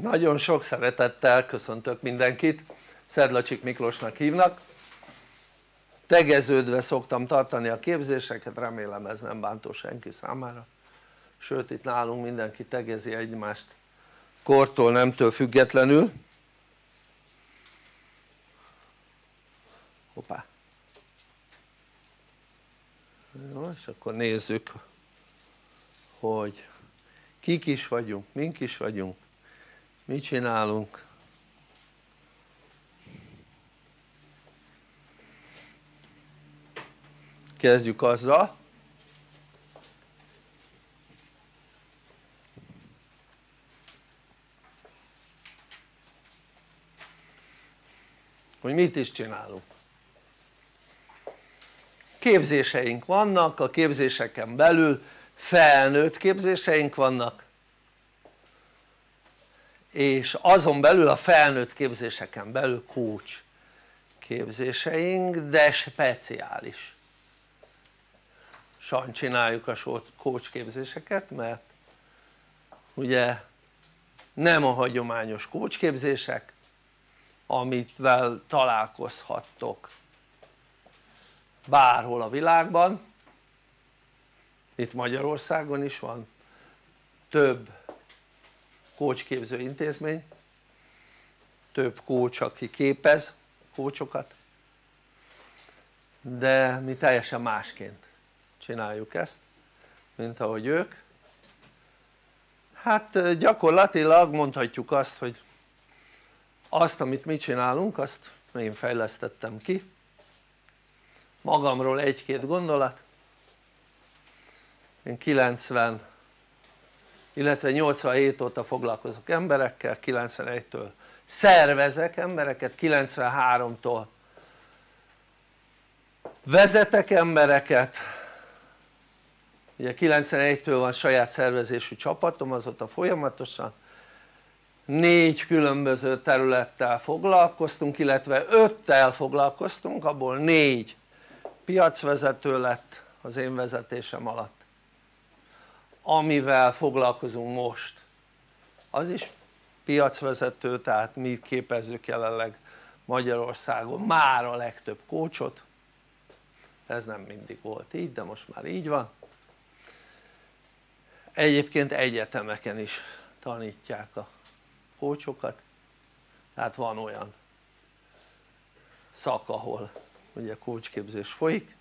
nagyon sok szeretettel köszöntök mindenkit. Szedlacsik Miklósnak hívnak. Tegeződve szoktam tartani a képzéseket remélem ez nem bántó senki számára. Sőt itt nálunk mindenki tegezi egymást kortól nemtől függetlenül. Hoppá. Jó és akkor nézzük hogy kik is vagyunk, mink is vagyunk mit csinálunk? Kezdjük azzal. Hogy mit is csinálunk. Képzéseink vannak, a képzéseken belül felnőtt képzéseink vannak és azon belül a felnőtt képzéseken belül coach képzéseink de speciális. San csináljuk a coach képzéseket mert ugye nem a hagyományos coach képzések amivel találkozhattok bárhol a világban. Itt Magyarországon is van több kócsképző intézmény. Több kócs aki képez kócsokat. De mi teljesen másként csináljuk ezt mint ahogy ők. Hát gyakorlatilag mondhatjuk azt hogy azt amit mi csinálunk azt én fejlesztettem ki. Magamról egy-két gondolat. Én 90 illetve 87 óta foglalkozok emberekkel, 91-től szervezek embereket, 93-tól vezetek embereket. Ugye 91-től van saját szervezésű csapatom azóta folyamatosan négy különböző területtel foglalkoztunk illetve öttel foglalkoztunk abból négy piacvezető lett az én vezetésem alatt amivel foglalkozunk most. Az is piacvezető tehát mi képezzük jelenleg Magyarországon már a legtöbb kócsot. Ez nem mindig volt így de most már így van. Egyébként egyetemeken is tanítják a kócsokat. Tehát van olyan szak ahol ugye kócsképzés folyik.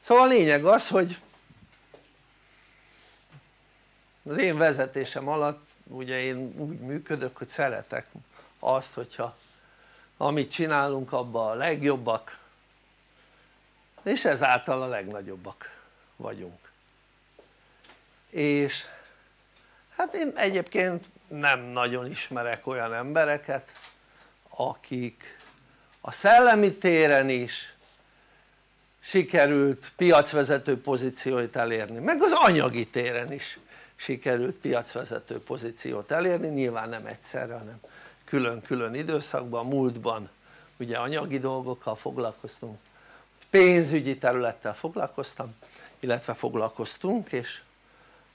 Szóval a lényeg az hogy az én vezetésem alatt ugye én úgy működök hogy szeretek azt hogyha amit csinálunk abban a legjobbak és ezáltal a legnagyobbak vagyunk. És hát én egyébként nem nagyon ismerek olyan embereket akik a szellemi téren is sikerült piacvezető pozícióit elérni meg az anyagi téren is sikerült piacvezető pozíciót elérni, nyilván nem egyszerre hanem külön-külön időszakban, múltban. Ugye anyagi dolgokkal foglalkoztunk, pénzügyi területtel foglalkoztam illetve foglalkoztunk és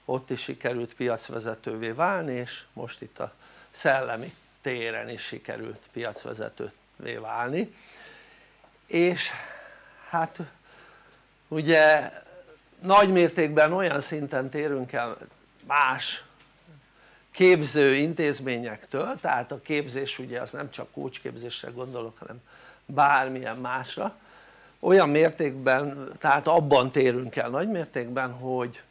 ott is sikerült piacvezetővé válni és most itt a szellemi téren is sikerült piacvezetővé válni. És hát ugye nagy mértékben olyan szinten térünk el más képző intézményektől, tehát a képzés ugye az nem csak kócsképzésre gondolok hanem bármilyen másra olyan mértékben, tehát abban térünk el nagy mértékben hogy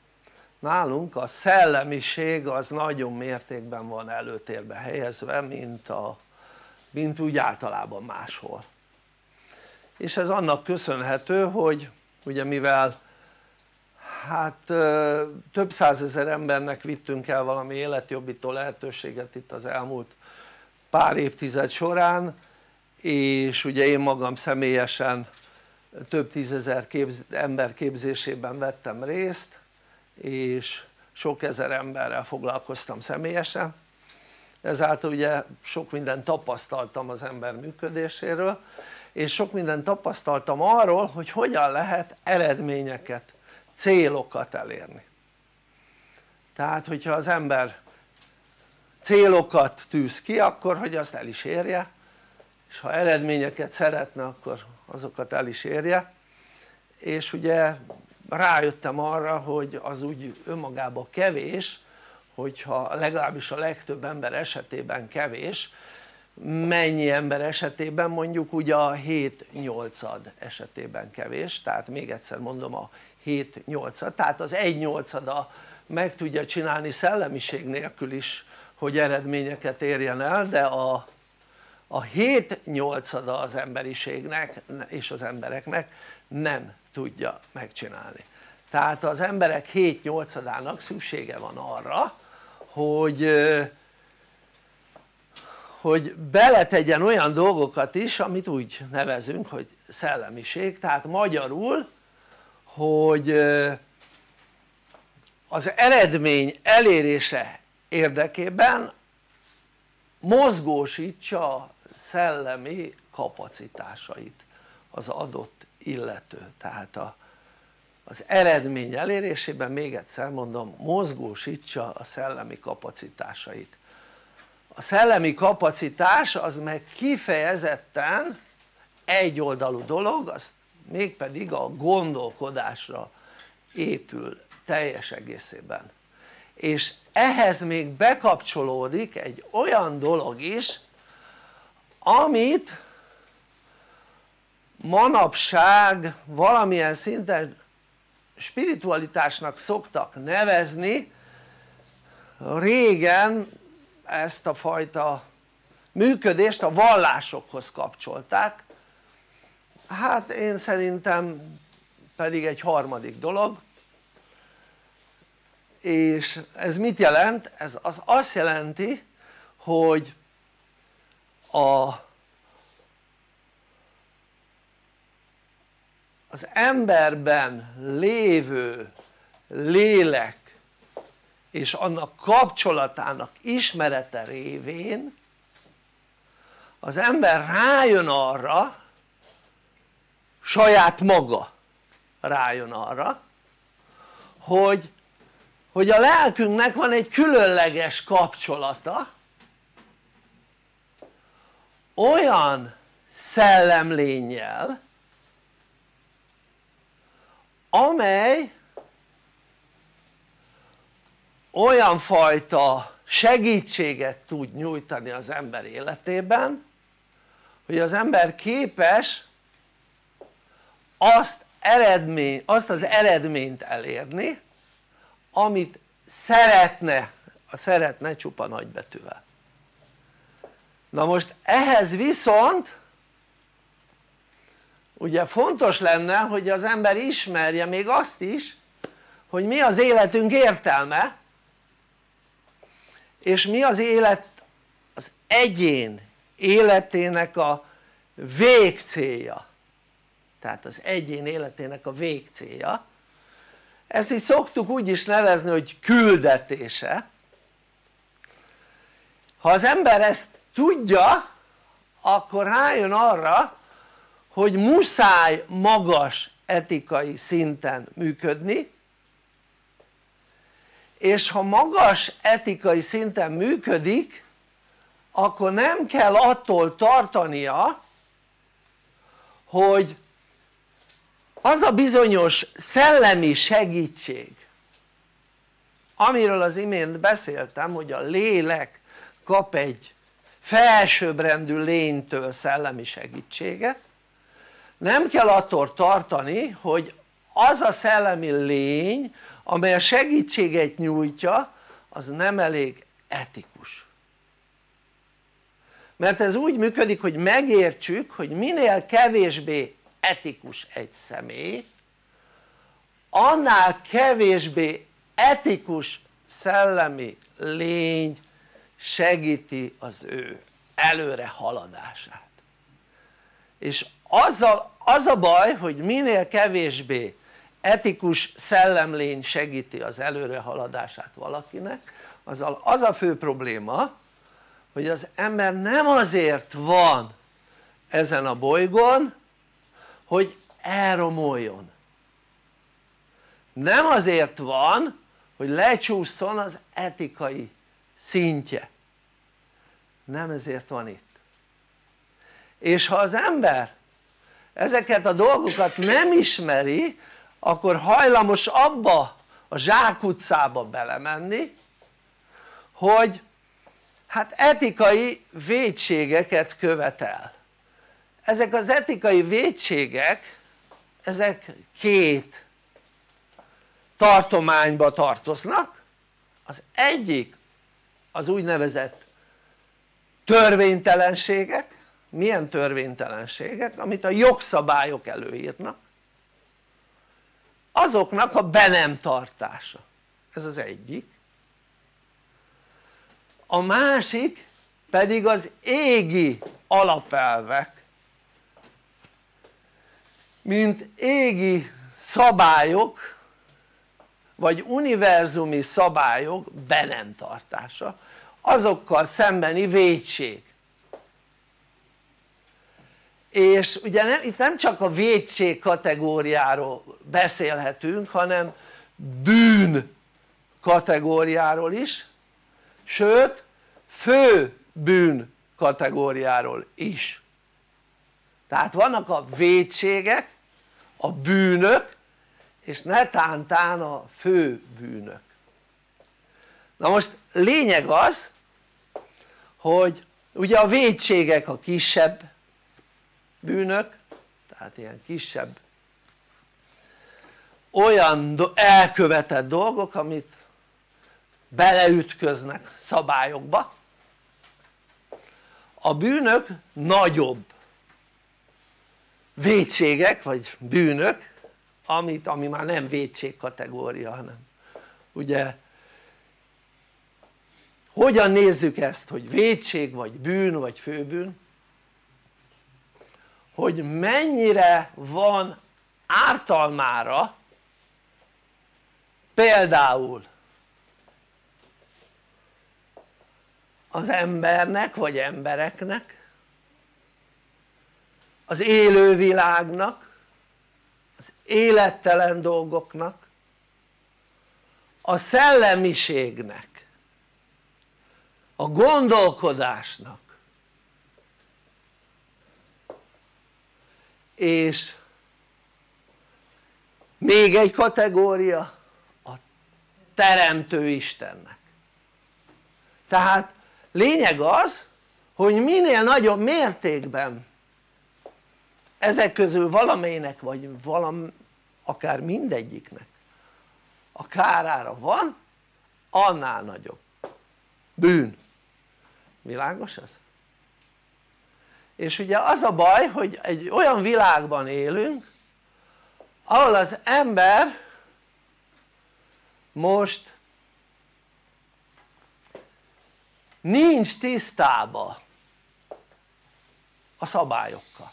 nálunk a szellemiség az nagyon mértékben van előtérbe helyezve mint, a, mint úgy általában máshol. És ez annak köszönhető hogy ugye mivel hát több százezer embernek vittünk el valami életjobbító lehetőséget itt az elmúlt pár évtized során és ugye én magam személyesen több tízezer képz, ember képzésében vettem részt és sok ezer emberrel foglalkoztam személyesen. Ezáltal ugye sok mindent tapasztaltam az ember működéséről és sok mindent tapasztaltam arról hogy hogyan lehet eredményeket célokat elérni. Tehát hogyha az ember célokat tűz ki akkor hogy azt el is érje és ha eredményeket szeretne akkor azokat el is érje. És ugye rájöttem arra hogy az úgy önmagában kevés hogyha legalábbis a legtöbb ember esetében kevés. Mennyi ember esetében? Mondjuk ugye a 7 8 esetében kevés tehát még egyszer mondom a 7 8 tehát az 1 8 a meg tudja csinálni szellemiség nélkül is hogy eredményeket érjen el de a, a 7 8 az emberiségnek és az embereknek nem tudja megcsinálni. Tehát az emberek 7 8 ának szüksége van arra hogy hogy beletegyen olyan dolgokat is amit úgy nevezünk hogy szellemiség. Tehát magyarul hogy az eredmény elérése érdekében mozgósítsa a szellemi kapacitásait az adott illető. Tehát a, az eredmény elérésében még egyszer mondom mozgósítsa a szellemi kapacitásait. A szellemi kapacitás az meg kifejezetten egyoldalú dolog az mégpedig a gondolkodásra épül teljes egészében. És ehhez még bekapcsolódik egy olyan dolog is amit manapság valamilyen szinten spiritualitásnak szoktak nevezni. Régen ezt a fajta működést a vallásokhoz kapcsolták hát én szerintem pedig egy harmadik dolog és ez mit jelent? ez az azt jelenti hogy a az emberben lévő lélek és annak kapcsolatának ismerete révén az ember rájön arra saját maga rájön arra hogy, hogy a lelkünknek van egy különleges kapcsolata olyan szellemlényel amely olyan fajta segítséget tud nyújtani az ember életében hogy az ember képes azt, eredmény, azt az eredményt elérni amit szeretne, a szeretne csupa nagybetűvel. Na most ehhez viszont ugye fontos lenne hogy az ember ismerje még azt is hogy mi az életünk értelme és mi az élet az egyén életének a végcélja tehát az egyén életének a végcélja. Ezt is szoktuk úgy is nevezni hogy küldetése. Ha az ember ezt tudja akkor rájön arra hogy muszáj magas etikai szinten működni és ha magas etikai szinten működik akkor nem kell attól tartania hogy az a bizonyos szellemi segítség amiről az imént beszéltem hogy a lélek kap egy felsőbbrendű lénytől szellemi segítséget nem kell attól tartani hogy az a szellemi lény amely a segítséget nyújtja az nem elég etikus. Mert ez úgy működik hogy megértsük hogy minél kevésbé etikus egy személy annál kevésbé etikus szellemi lény segíti az ő előre haladását. És azzal, az a baj hogy minél kevésbé etikus szellemlény segíti az előre haladását valakinek azzal az a fő probléma hogy az ember nem azért van ezen a bolygón hogy elromoljon. Nem azért van hogy lecsúszson az etikai szintje. Nem ezért van itt. És ha az ember ezeket a dolgokat nem ismeri akkor hajlamos abba a zsákutcába belemenni hogy hát etikai védségeket követel ezek az etikai védségek ezek két tartományba tartoznak. Az egyik az úgynevezett törvénytelenségek. Milyen törvénytelenségek? amit a jogszabályok előírnak. Azoknak a be nem tartása. Ez az egyik. A másik pedig az égi alapelvek mint égi szabályok vagy univerzumi szabályok be nem tartása azokkal szembeni védség. És ugye nem, itt nem csak a védség kategóriáról beszélhetünk hanem bűn kategóriáról is sőt fő bűn kategóriáról is. Tehát vannak a védségek a bűnök és netántán a fő bűnök. Na most lényeg az hogy ugye a védségek a kisebb bűnök tehát ilyen kisebb olyan elkövetett dolgok amit beleütköznek szabályokba. A bűnök nagyobb védségek vagy bűnök amit, ami már nem védség kategória hanem ugye hogyan nézzük ezt hogy védség vagy bűn vagy főbűn? Hogy mennyire van ártalmára például az embernek vagy embereknek az élővilágnak az élettelen dolgoknak a szellemiségnek a gondolkodásnak. És még egy kategória a teremtő Istennek. Tehát lényeg az hogy minél nagyobb mértékben ezek közül valamelyinek vagy valam, akár mindegyiknek a kárára van annál nagyobb. Bűn. Világos ez? és ugye az a baj hogy egy olyan világban élünk ahol az ember most nincs tisztába a szabályokkal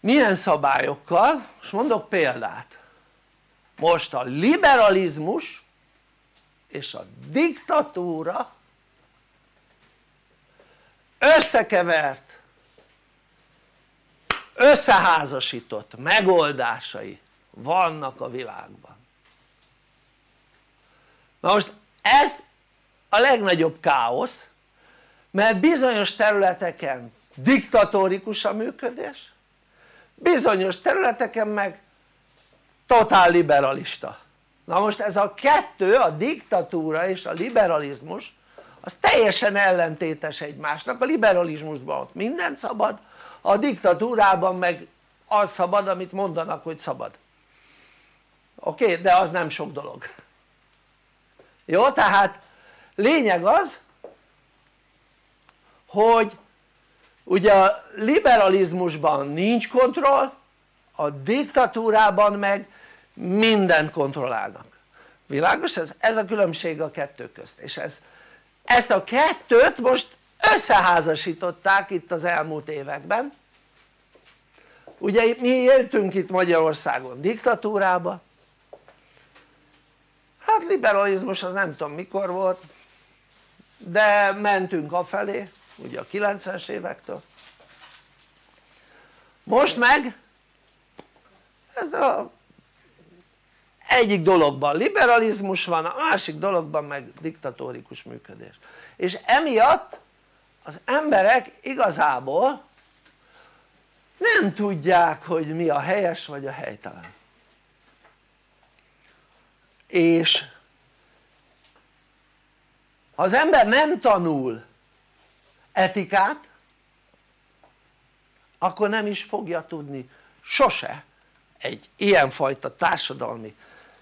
milyen szabályokkal? most mondok példát most a liberalizmus és a diktatúra összekevert összeházasított megoldásai vannak a világban na most ez a legnagyobb káosz mert bizonyos területeken diktatórikus a működés bizonyos területeken meg totál liberalista na most ez a kettő a diktatúra és a liberalizmus az teljesen ellentétes egymásnak, a liberalizmusban ott minden szabad, a diktatúrában meg az szabad amit mondanak hogy szabad oké? De az nem sok dolog jó? tehát lényeg az hogy ugye a liberalizmusban nincs kontroll a diktatúrában meg mindent kontrollálnak. Világos ez? ez a különbség a kettő közt. És ez ezt a kettőt most összeházasították itt az elmúlt években. Ugye mi éltünk itt Magyarországon diktatúrába. Hát liberalizmus az nem tudom mikor volt de mentünk afelé ugye a 90-es évektől. Most meg ez a egyik dologban liberalizmus van a másik dologban meg diktatórikus működés. És emiatt az emberek igazából nem tudják hogy mi a helyes vagy a helytelen. És ha az ember nem tanul etikát akkor nem is fogja tudni. Sose egy ilyenfajta társadalmi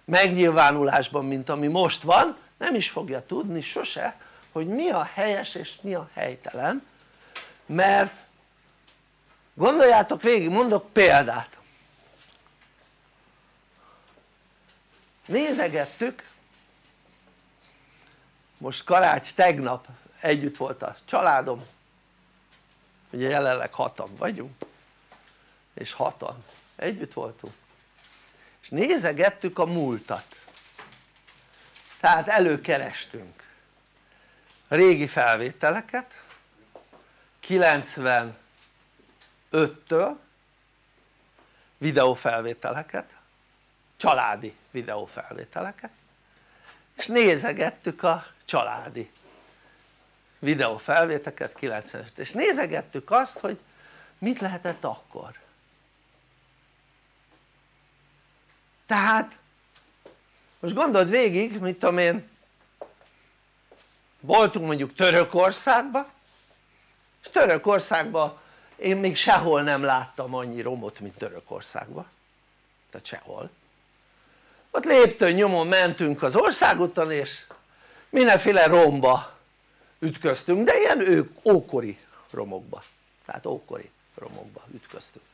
megnyilvánulásban mint ami most van nem is fogja tudni sose hogy mi a helyes és mi a helytelen mert gondoljátok végig mondok példát. Nézegettük most karács tegnap együtt volt a családom. Ugye jelenleg hatan vagyunk. És hatan. Együtt voltunk. És nézegettük a múltat. Tehát előkerestünk. Régi felvételeket. 95-től videófelvételeket. Családi videófelvételeket. És nézegettük a családi videófelvételeket 90 és nézegettük azt hogy mit lehetett akkor. Tehát most gondold végig mit tudom én voltunk mondjuk Törökországban és Törökországban én még sehol nem láttam annyi romot mint Törökországban tehát sehol. Ott léptön nyomon mentünk az országúton és mindenféle romba ütköztünk de ilyen ők ókori romokba tehát ókori romokba ütköztünk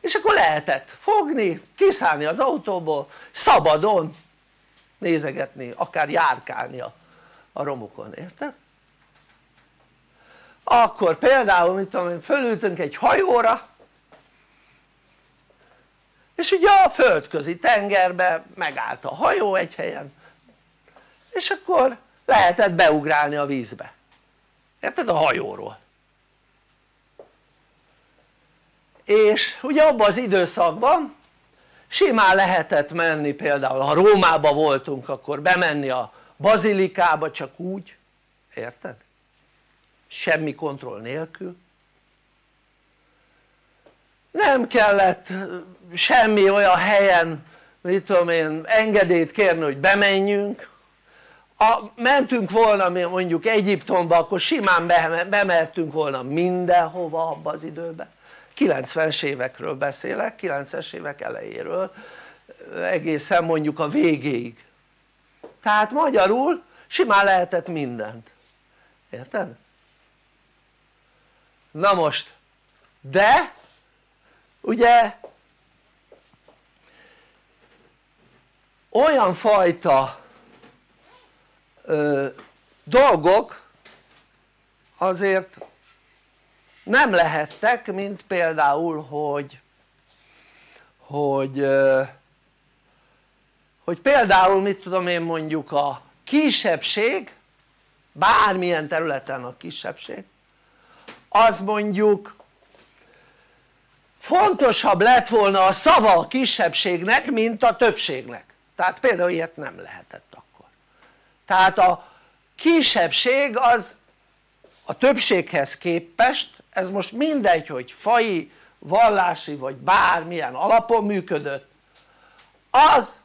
és akkor lehetett fogni, kiszállni az autóból, szabadon nézegetni, akár járkálni a, a romokon, érted? akkor például mit tudom én fölültünk egy hajóra és ugye a földközi tengerbe megállt a hajó egy helyen és akkor lehetett beugrálni a vízbe. Érted? A hajóról. És ugye abban az időszakban simán lehetett menni például ha Rómába voltunk akkor bemenni a bazilikába csak úgy. Érted? semmi kontroll nélkül. Nem kellett semmi olyan helyen mit tudom én engedélyt kérni hogy bemenjünk a, mentünk volna mondjuk Egyiptomba akkor simán bemehettünk volna mindenhova abba az időben 90-es évekről beszélek, 90-es évek elejéről egészen mondjuk a végéig. Tehát magyarul simán lehetett mindent. Érted? na most de ugye olyan fajta ö, dolgok azért nem lehettek mint például hogy hogy hogy például mit tudom én mondjuk a kisebbség bármilyen területen a kisebbség az mondjuk fontosabb lett volna a szava a kisebbségnek mint a többségnek. Tehát például ilyet nem lehetett tehát a kisebbség az a többséghez képest ez most mindegy hogy fai, vallási vagy bármilyen alapon működött az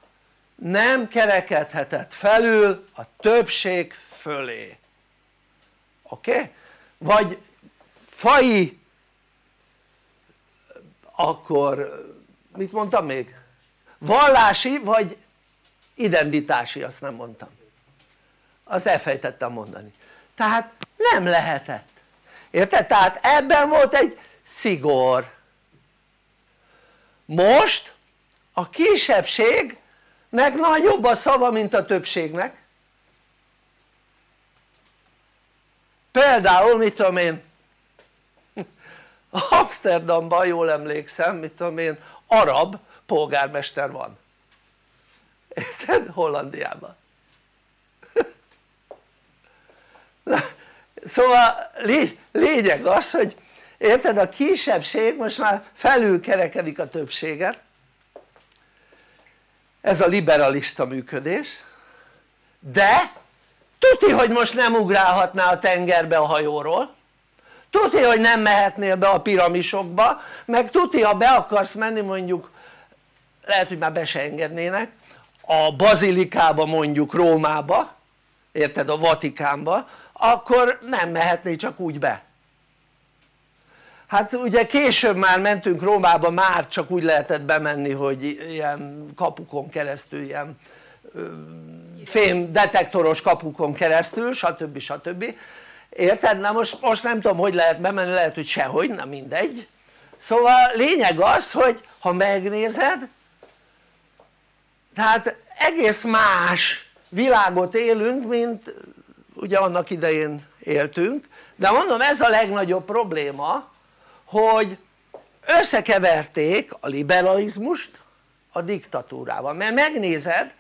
nem kerekedhetett felül a többség fölé oké? Okay? vagy fai akkor mit mondtam még? vallási vagy identitási azt nem mondtam azt elfejtettem mondani. Tehát nem lehetett. Érted? tehát ebben volt egy szigor. Most a kisebbségnek nagyobb a szava mint a többségnek. Például mit tudom én Amsterdamban jól emlékszem mit tudom én arab polgármester van. Érted? Hollandiában szóval lényeg az hogy érted a kisebbség most már felülkerekedik a többséget. Ez a liberalista működés. De tuti hogy most nem ugrálhatná a tengerbe a hajóról. Tuti hogy nem mehetnél be a piramisokba. Meg tuti ha be akarsz menni mondjuk lehet hogy már be se engednének a bazilikába mondjuk Rómába érted a Vatikánba akkor nem mehetnél csak úgy be hát ugye később már mentünk Rómába már csak úgy lehetett bemenni hogy ilyen kapukon keresztül ilyen fém detektoros kapukon keresztül stb. stb. érted? na most, most nem tudom hogy lehet bemenni lehet hogy sehogy, na mindegy szóval lényeg az hogy ha megnézed tehát egész más világot élünk mint ugye annak idején éltünk de mondom ez a legnagyobb probléma hogy összekeverték a liberalizmust a diktatúrával mert megnézed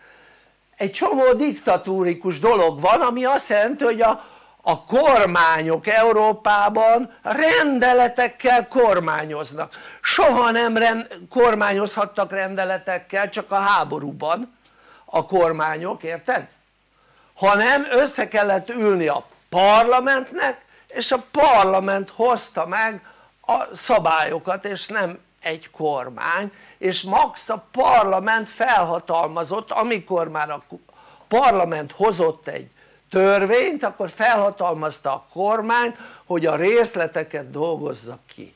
egy csomó diktatúrikus dolog van ami azt jelenti hogy a, a kormányok Európában rendeletekkel kormányoznak soha nem rend, kormányozhattak rendeletekkel csak a háborúban a kormányok érted? Hanem össze kellett ülni a parlamentnek és a parlament hozta meg a szabályokat és nem egy kormány. És max a parlament felhatalmazott amikor már a parlament hozott egy törvényt akkor felhatalmazta a kormány hogy a részleteket dolgozza ki.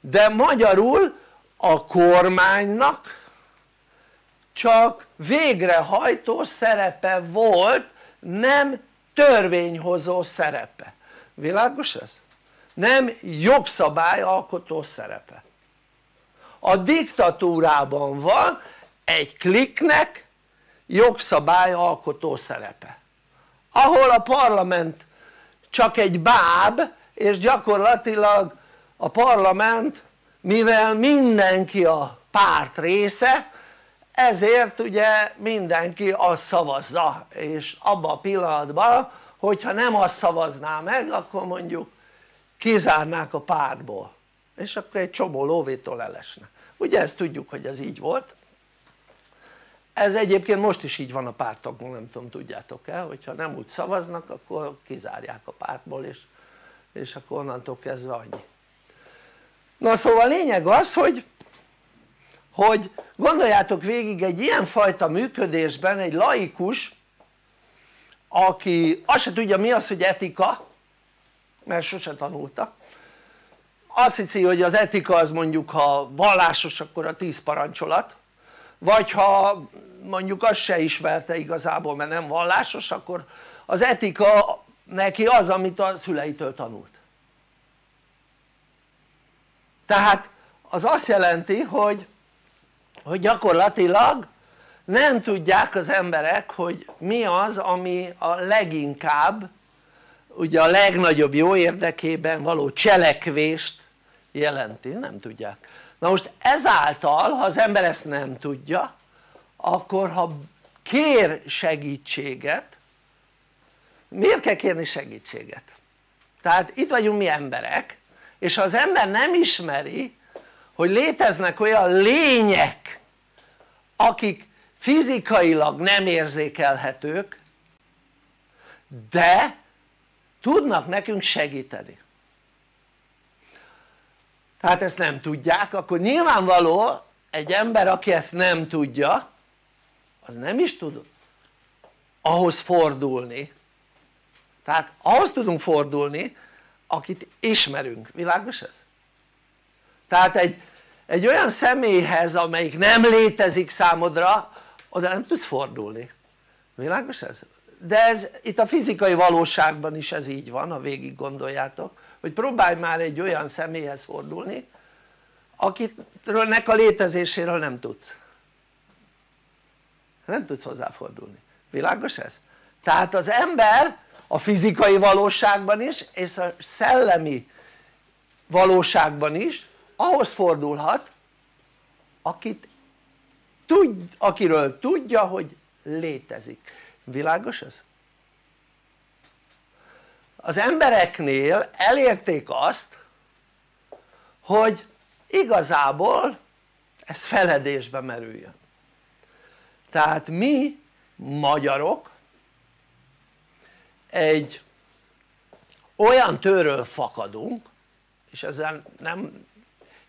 De magyarul a kormánynak csak végrehajtó szerepe volt nem törvényhozó szerepe, világos ez? nem jogszabályalkotó szerepe a diktatúrában van egy kliknek jogszabályalkotó szerepe ahol a parlament csak egy báb és gyakorlatilag a parlament mivel mindenki a párt része ezért ugye mindenki azt szavazza és abban a pillanatban hogyha nem azt szavazná meg akkor mondjuk kizárnák a pártból és akkor egy csomó lóvétól elesne. Ugye ezt tudjuk hogy ez így volt. Ez egyébként most is így van a pártokon nem tudom tudjátok-e hogyha nem úgy szavaznak akkor kizárják a pártból és, és akkor onnantól kezdve annyi. Na szóval a lényeg az hogy hogy gondoljátok végig egy ilyen fajta működésben egy laikus aki azt se tudja mi az hogy etika mert sose tanulta. Azt hiszi hogy az etika az mondjuk ha vallásos akkor a tíz parancsolat. Vagy ha mondjuk azt se ismerte igazából mert nem vallásos akkor az etika neki az amit a szüleitől tanult. Tehát az azt jelenti hogy, hogy gyakorlatilag nem tudják az emberek hogy mi az ami a leginkább ugye a legnagyobb jó érdekében való cselekvést jelenti, nem tudják na most ezáltal ha az ember ezt nem tudja akkor ha kér segítséget miért kell kérni segítséget? tehát itt vagyunk mi emberek és ha az ember nem ismeri hogy léteznek olyan lények akik fizikailag nem érzékelhetők de tudnak nekünk segíteni. Tehát ezt nem tudják akkor nyilvánvaló egy ember aki ezt nem tudja az nem is tud ahhoz fordulni. Tehát ahhoz tudunk fordulni akit ismerünk, világos ez? Tehát egy, egy olyan személyhez amelyik nem létezik számodra oda nem tudsz fordulni, világos ez? de ez itt a fizikai valóságban is ez így van ha végig gondoljátok hogy próbálj már egy olyan személyhez fordulni akitről nek a létezéséről nem tudsz nem tudsz hozzáfordulni, világos ez? tehát az ember a fizikai valóságban is és a szellemi valóságban is ahhoz fordulhat akit tud, akiről tudja hogy létezik, világos ez? az embereknél elérték azt hogy igazából ez feledésbe merüljön tehát mi magyarok egy olyan tőről fakadunk és ezzel nem,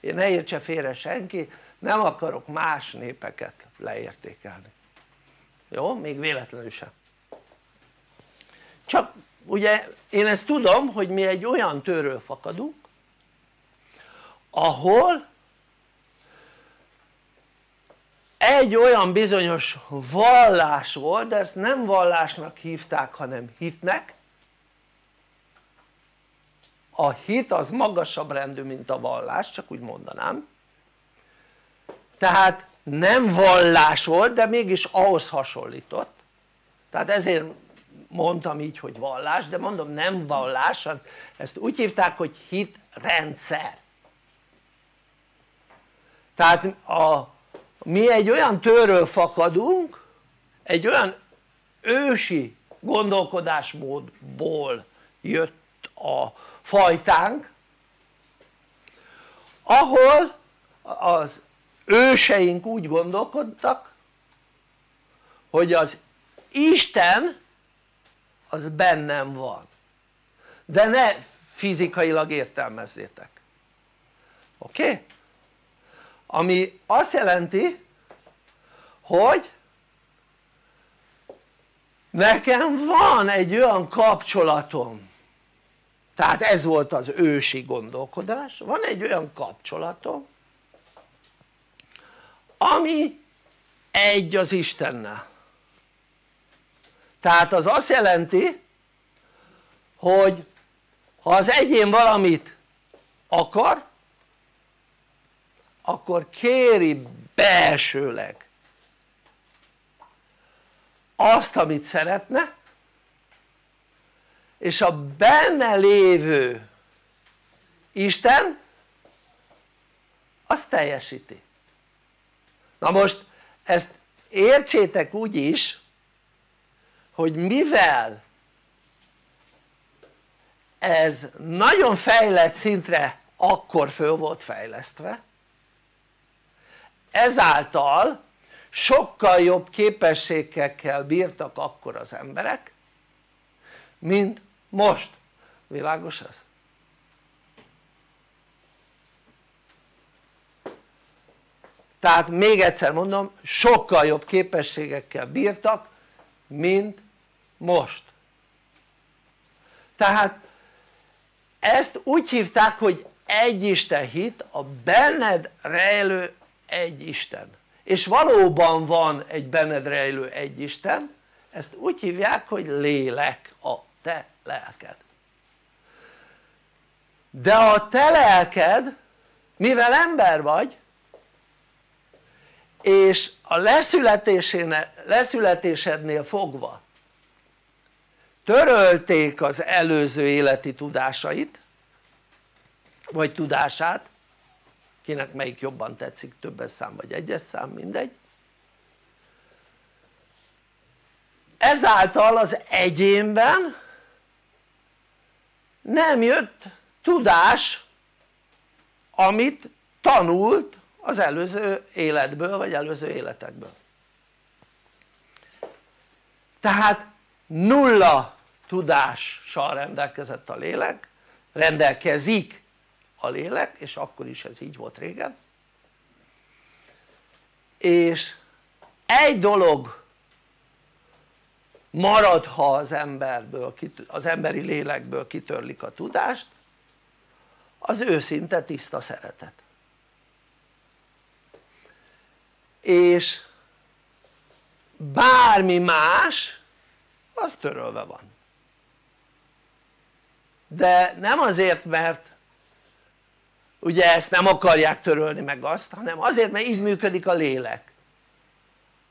én ne értse félre senki, nem akarok más népeket leértékelni jó? még véletlenül sem csak ugye én ezt tudom hogy mi egy olyan tőről fakadunk ahol egy olyan bizonyos vallás volt de ezt nem vallásnak hívták hanem hitnek a hit az magasabb rendű mint a vallás csak úgy mondanám. Tehát nem vallás volt de mégis ahhoz hasonlított. Tehát ezért mondtam így hogy vallás de mondom nem vallás. Ezt úgy hívták hogy hitrendszer. Tehát a, mi egy olyan tőről fakadunk egy olyan ősi gondolkodásmódból jött a fajtánk ahol az őseink úgy gondolkodtak hogy az Isten az bennem van de ne fizikailag értelmezzétek oké? Okay? ami azt jelenti hogy nekem van egy olyan kapcsolatom tehát ez volt az ősi gondolkodás. Van egy olyan kapcsolatom ami egy az Istennel. Tehát az azt jelenti hogy ha az egyén valamit akar akkor kéri belsőleg azt amit szeretne és a benne lévő Isten azt teljesíti. Na most ezt értsétek úgy is hogy mivel ez nagyon fejlett szintre akkor föl volt fejlesztve ezáltal sokkal jobb képességekkel bírtak akkor az emberek mint most, világos ez? tehát még egyszer mondom sokkal jobb képességekkel bírtak mint most. Tehát ezt úgy hívták hogy egy Isten hit a benned rejlő egy Isten. És valóban van egy benned rejlő egy Isten ezt úgy hívják hogy lélek a te lelked. De a te lelked mivel ember vagy és a leszületésednél fogva törölték az előző életi tudásait vagy tudását kinek melyik jobban tetszik többes szám vagy egyes szám mindegy. Ezáltal az egyénben nem jött tudás amit tanult az előző életből vagy előző életekből. Tehát nulla tudással rendelkezett a lélek rendelkezik a lélek és akkor is ez így volt régen. És egy dolog marad ha az emberből, az emberi lélekből kitörlik a tudást az őszinte tiszta szeretet. És bármi más az törölve van. De nem azért mert ugye ezt nem akarják törölni meg azt hanem azért mert így működik a lélek.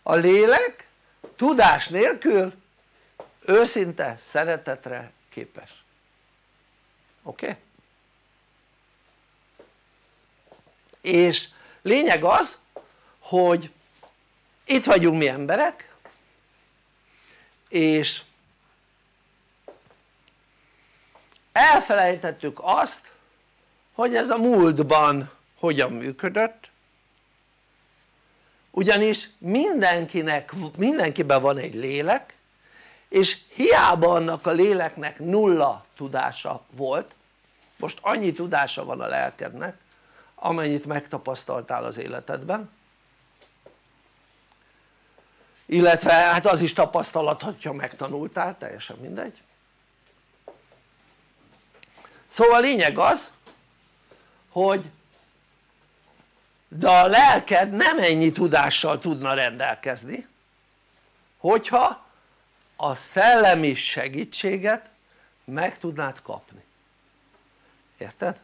A lélek tudás nélkül őszinte szeretetre képes oké? Okay? és lényeg az hogy itt vagyunk mi emberek és elfelejtettük azt hogy ez a múltban hogyan működött ugyanis mindenkinek, mindenkiben van egy lélek és hiába annak a léleknek nulla tudása volt most annyi tudása van a lelkednek amennyit megtapasztaltál az életedben. Illetve hát az is tapasztalat hogyha megtanultál teljesen mindegy. Szóval a lényeg az hogy de a lelked nem ennyi tudással tudna rendelkezni hogyha a szellemi segítséget meg tudnád kapni érted?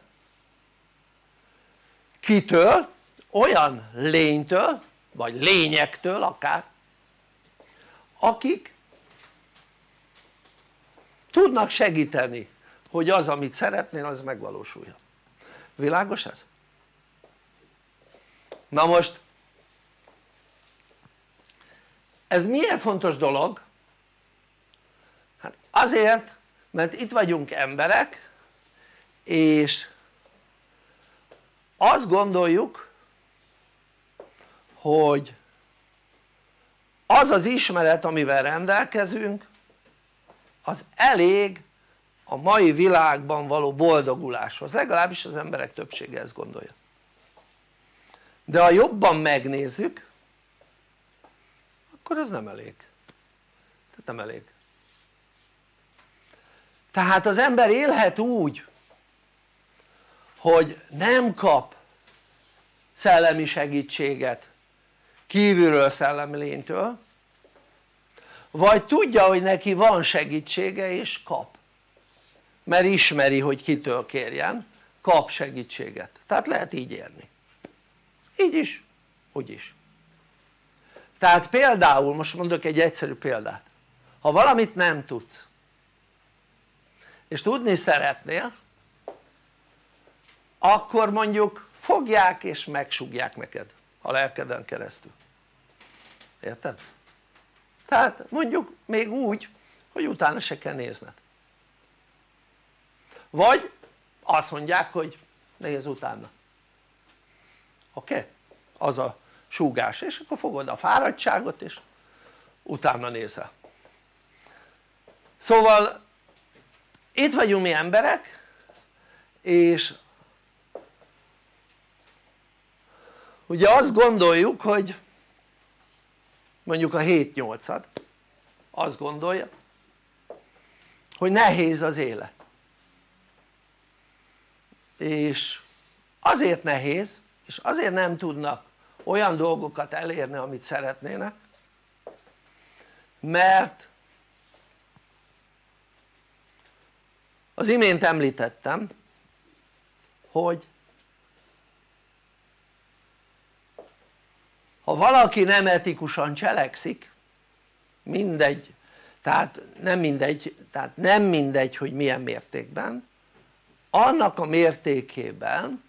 kitől? olyan lénytől vagy lényektől akár akik tudnak segíteni hogy az amit szeretnél az megvalósuljon világos ez? na most ez milyen fontos dolog? Azért mert itt vagyunk emberek és azt gondoljuk hogy az az ismeret amivel rendelkezünk az elég a mai világban való boldoguláshoz, legalábbis az emberek többsége ezt gondolja. De ha jobban megnézzük akkor ez nem elég. Tehát nem elég tehát az ember élhet úgy hogy nem kap szellemi segítséget kívülről szellemi lénytől vagy tudja hogy neki van segítsége és kap. Mert ismeri hogy kitől kérjen kap segítséget. Tehát lehet így érni. Így is úgy is. Tehát például most mondok egy egyszerű példát. Ha valamit nem tudsz és tudni szeretnél akkor mondjuk fogják és megsugják neked a lelkeden keresztül. Érted? tehát mondjuk még úgy hogy utána se kell nézned. Vagy azt mondják hogy nézz utána. Oké? Az a súgás. És akkor fogod a fáradtságot és utána nézel. Szóval itt vagyunk mi emberek és ugye azt gondoljuk hogy mondjuk a 7-8-ad azt gondolja hogy nehéz az élet. És azért nehéz és azért nem tudnak olyan dolgokat elérni amit szeretnének mert az imént említettem hogy ha valaki nem etikusan cselekszik mindegy tehát nem mindegy tehát nem mindegy hogy milyen mértékben annak a mértékében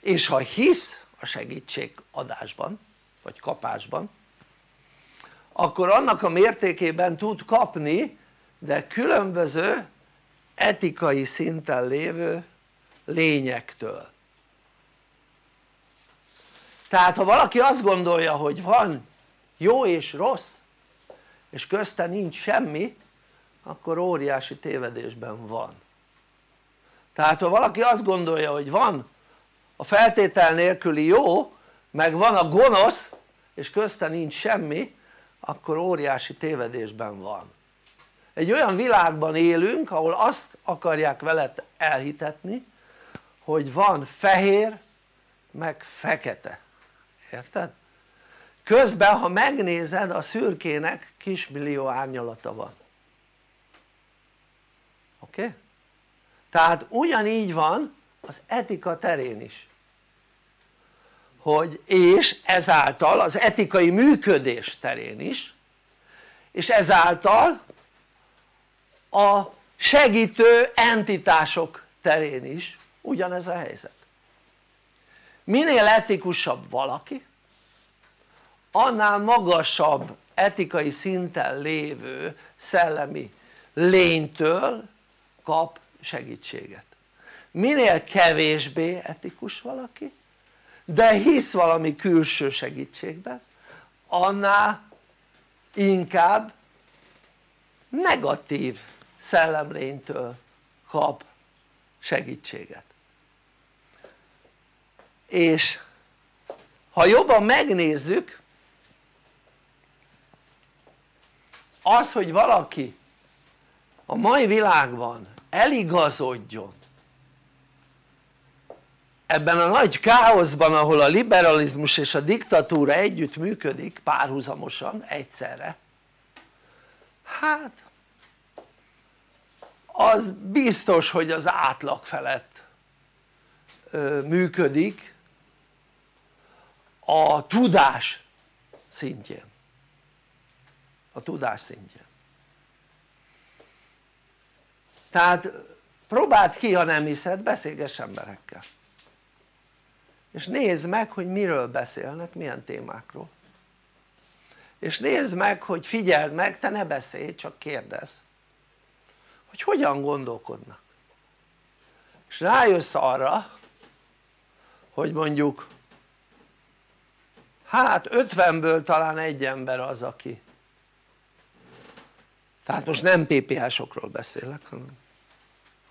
és ha hisz a segítségadásban vagy kapásban akkor annak a mértékében tud kapni de különböző etikai szinten lévő lényektől. Tehát ha valaki azt gondolja hogy van jó és rossz és közte nincs semmi akkor óriási tévedésben van. Tehát ha valaki azt gondolja hogy van a feltétel nélküli jó meg van a gonosz és közte nincs semmi akkor óriási tévedésben van egy olyan világban élünk ahol azt akarják veled elhitetni hogy van fehér meg fekete érted? közben ha megnézed a szürkének kismillió árnyalata van oké? Okay? tehát ugyanígy van az etika terén is hogy és ezáltal az etikai működés terén is és ezáltal a segítő entitások terén is ugyanez a helyzet. Minél etikusabb valaki annál magasabb etikai szinten lévő szellemi lénytől kap segítséget. Minél kevésbé etikus valaki de hisz valami külső segítségben annál inkább negatív szellemlénytől kap segítséget. És ha jobban megnézzük az hogy valaki a mai világban eligazodjon ebben a nagy káoszban ahol a liberalizmus és a diktatúra együtt működik párhuzamosan egyszerre hát az biztos hogy az átlag felett működik a tudás szintjén. A tudás szintjén. Tehát próbáld ki ha nem hiszed beszélgess emberekkel. És nézd meg hogy miről beszélnek milyen témákról. És nézd meg hogy figyeld meg te ne beszélj csak kérdezz hogy hogyan gondolkodnak. És rájössz arra hogy mondjuk hát 50-ből talán egy ember az aki tehát most nem PPH-sokról beszélek hanem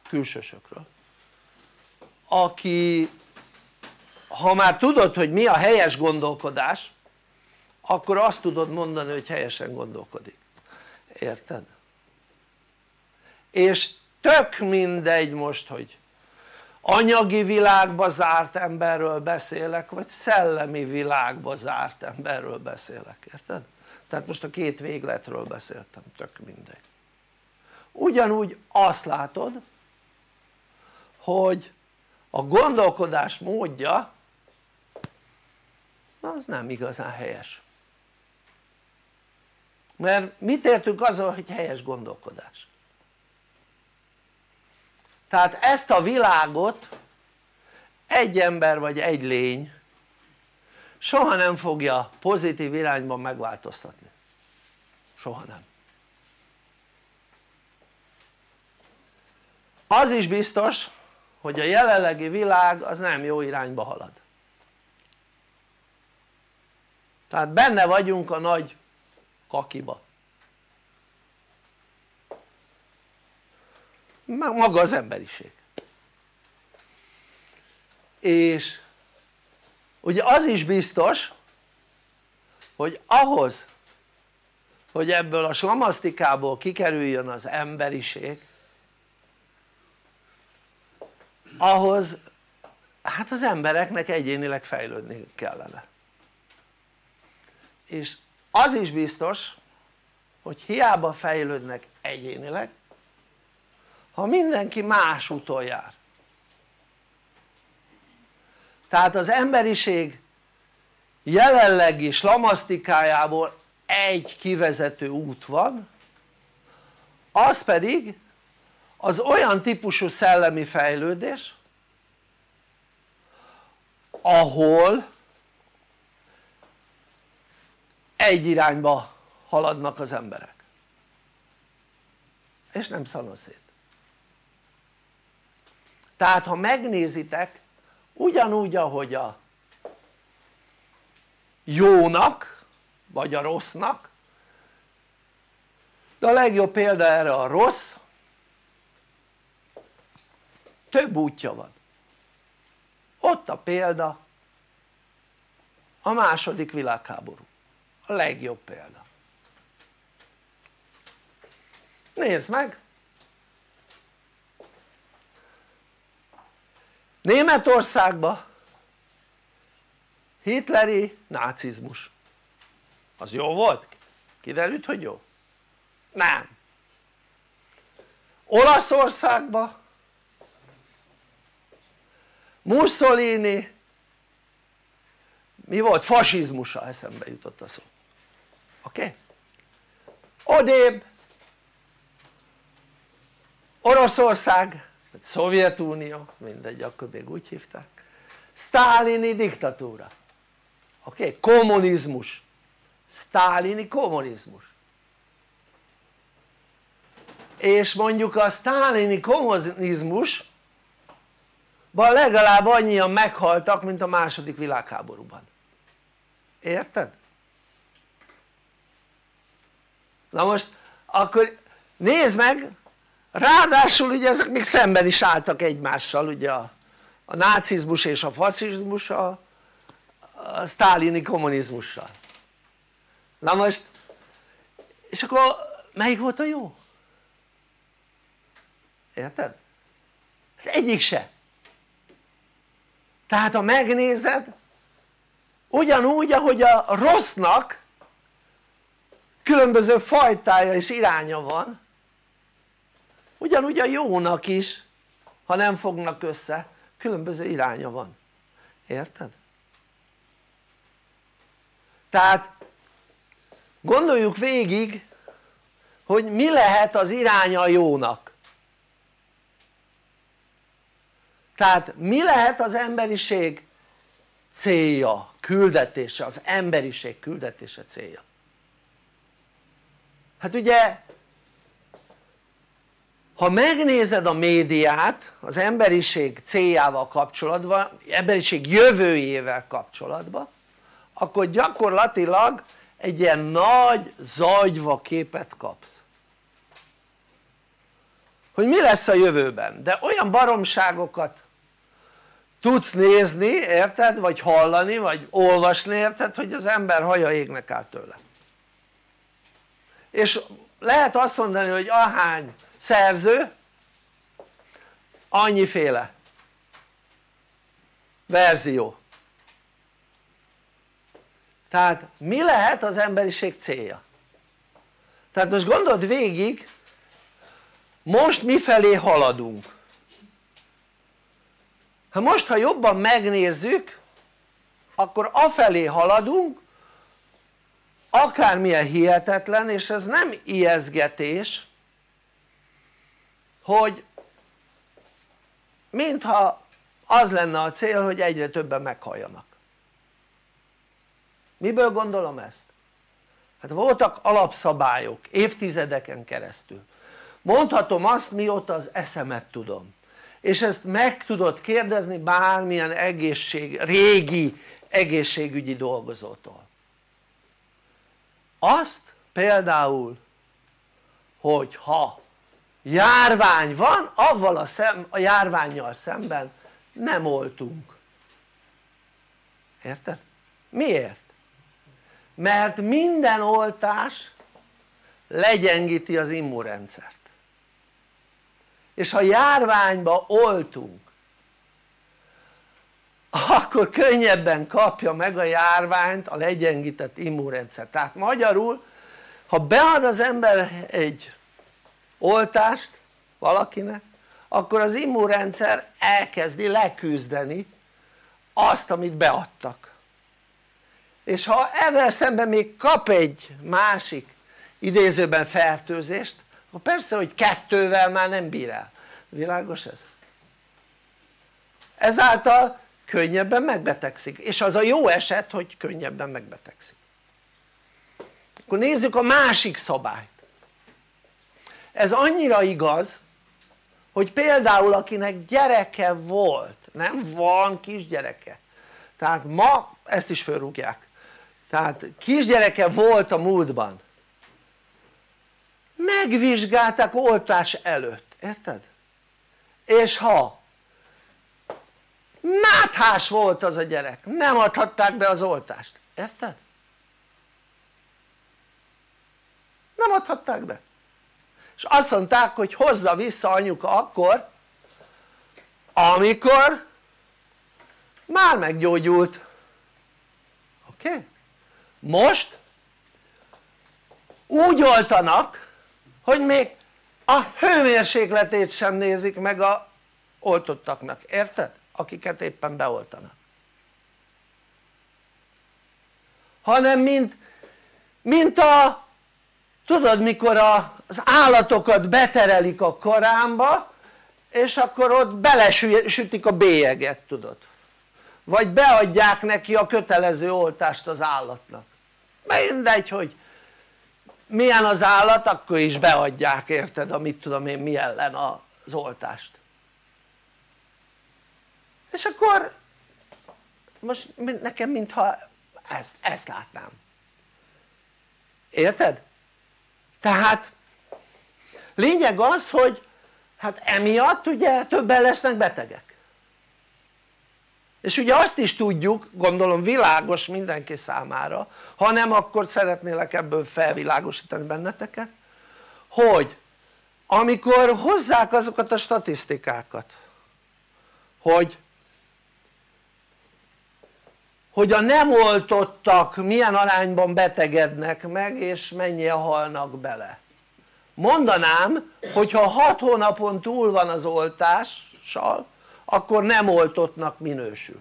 külsősökről. Aki ha már tudod hogy mi a helyes gondolkodás akkor azt tudod mondani hogy helyesen gondolkodik, érted? És tök mindegy most hogy anyagi világba zárt emberről beszélek vagy szellemi világba zárt emberről beszélek, érted? tehát most a két végletről beszéltem, tök mindegy. Ugyanúgy azt látod hogy a gondolkodás módja az nem igazán helyes. Mert mit értünk azzal hogy helyes gondolkodás tehát ezt a világot egy ember vagy egy lény soha nem fogja pozitív irányban megváltoztatni. Soha nem. Az is biztos hogy a jelenlegi világ az nem jó irányba halad. Tehát benne vagyunk a nagy kakiba maga az emberiség. És ugye az is biztos hogy ahhoz hogy ebből a slamasztikából kikerüljön az emberiség ahhoz hát az embereknek egyénileg fejlődni kellene. És az is biztos hogy hiába fejlődnek egyénileg ha mindenki más úton jár tehát az emberiség jelenlegi slamasztikájából egy kivezető út van az pedig az olyan típusú szellemi fejlődés ahol egy irányba haladnak az emberek. És nem szanaszét tehát ha megnézitek ugyanúgy ahogy a jónak vagy a rossznak de a legjobb példa erre a rossz több útja van. Ott a példa a második világháború. A legjobb példa. Nézd meg Németországban hitleri nácizmus az jó volt? kiderült hogy jó? nem Olaszországban Mussolini mi volt? fasizmusa eszembe jutott a szó oké? Okay? odébb Oroszország Szovjetunió, mindegy akkor még úgy hívták sztálini diktatúra oké? Okay? kommunizmus sztálini kommunizmus és mondjuk a sztálini kommunizmus legalább annyian meghaltak mint a második világháborúban érted? na most akkor nézd meg ráadásul ugye ezek még szemben is álltak egymással ugye a, a nácizmus és a faszizmus a, a sztálini kommunizmussal na most és akkor melyik volt a jó? érted? Hát egyik se tehát ha megnézed ugyanúgy ahogy a rossznak különböző fajtája és iránya van ugyanúgy a jónak is ha nem fognak össze. Különböző iránya van. Érted? tehát gondoljuk végig hogy mi lehet az iránya a jónak. Tehát mi lehet az emberiség célja, küldetése, az emberiség küldetése célja? Hát ugye ha megnézed a médiát az emberiség céljával kapcsolatban, emberiség jövőjével kapcsolatban akkor gyakorlatilag egy ilyen nagy zagyva képet kapsz hogy mi lesz a jövőben, de olyan baromságokat tudsz nézni, érted? vagy hallani, vagy olvasni, érted? hogy az ember haja égnek át tőle és lehet azt mondani hogy ahány szerző? Annyiféle verzió. Tehát mi lehet az emberiség célja? tehát most gondold végig most mifelé haladunk. Ha most ha jobban megnézzük akkor afelé haladunk akármilyen hihetetlen és ez nem ijeszgetés hogy mintha az lenne a cél hogy egyre többen meghalljanak. Miből gondolom ezt? hát voltak alapszabályok évtizedeken keresztül. Mondhatom azt mióta az eszemet tudom. És ezt meg tudod kérdezni bármilyen egészség, régi egészségügyi dolgozótól. Azt például hogy ha járvány van avval a, szem, a járványjal szemben nem oltunk érted? miért? mert minden oltás legyengíti az immunrendszert és ha járványba oltunk akkor könnyebben kapja meg a járványt a legyengített immunrendszer tehát magyarul ha bead az ember egy oltást valakinek akkor az immunrendszer elkezdi leküzdeni azt amit beadtak. És ha ezzel szemben még kap egy másik idézőben fertőzést akkor persze hogy kettővel már nem bír el, világos ez? ezáltal könnyebben megbetegszik. És az a jó eset hogy könnyebben megbetegszik. Akkor nézzük a másik szabályt ez annyira igaz hogy például akinek gyereke volt nem van kisgyereke tehát ma ezt is felrúgják tehát kisgyereke volt a múltban megvizsgálták oltás előtt, érted? és ha náthás volt az a gyerek, nem adhatták be az oltást, érted? nem adhatták be és azt mondták hogy hozza vissza anyuka akkor amikor már meggyógyult oké? Okay? most úgy oltanak hogy még a hőmérsékletét sem nézik meg a oltottaknak, érted? akiket éppen beoltanak hanem mint, mint a tudod mikor a, az állatokat beterelik a karámba és akkor ott belesütik a bélyeget tudod. Vagy beadják neki a kötelező oltást az állatnak. Mindegy hogy milyen az állat akkor is beadják érted amit tudom én mi ellen az oltást. És akkor most nekem mintha ezt, ezt látnám. Érted? tehát lényeg az hogy hát emiatt ugye többen lesznek betegek. És ugye azt is tudjuk gondolom világos mindenki számára ha nem akkor szeretnélek ebből felvilágosítani benneteket hogy amikor hozzák azokat a statisztikákat hogy hogy a nem oltottak milyen arányban betegednek meg és mennyien halnak bele mondanám hogyha 6 hónapon túl van az oltással akkor nem oltottnak minősül.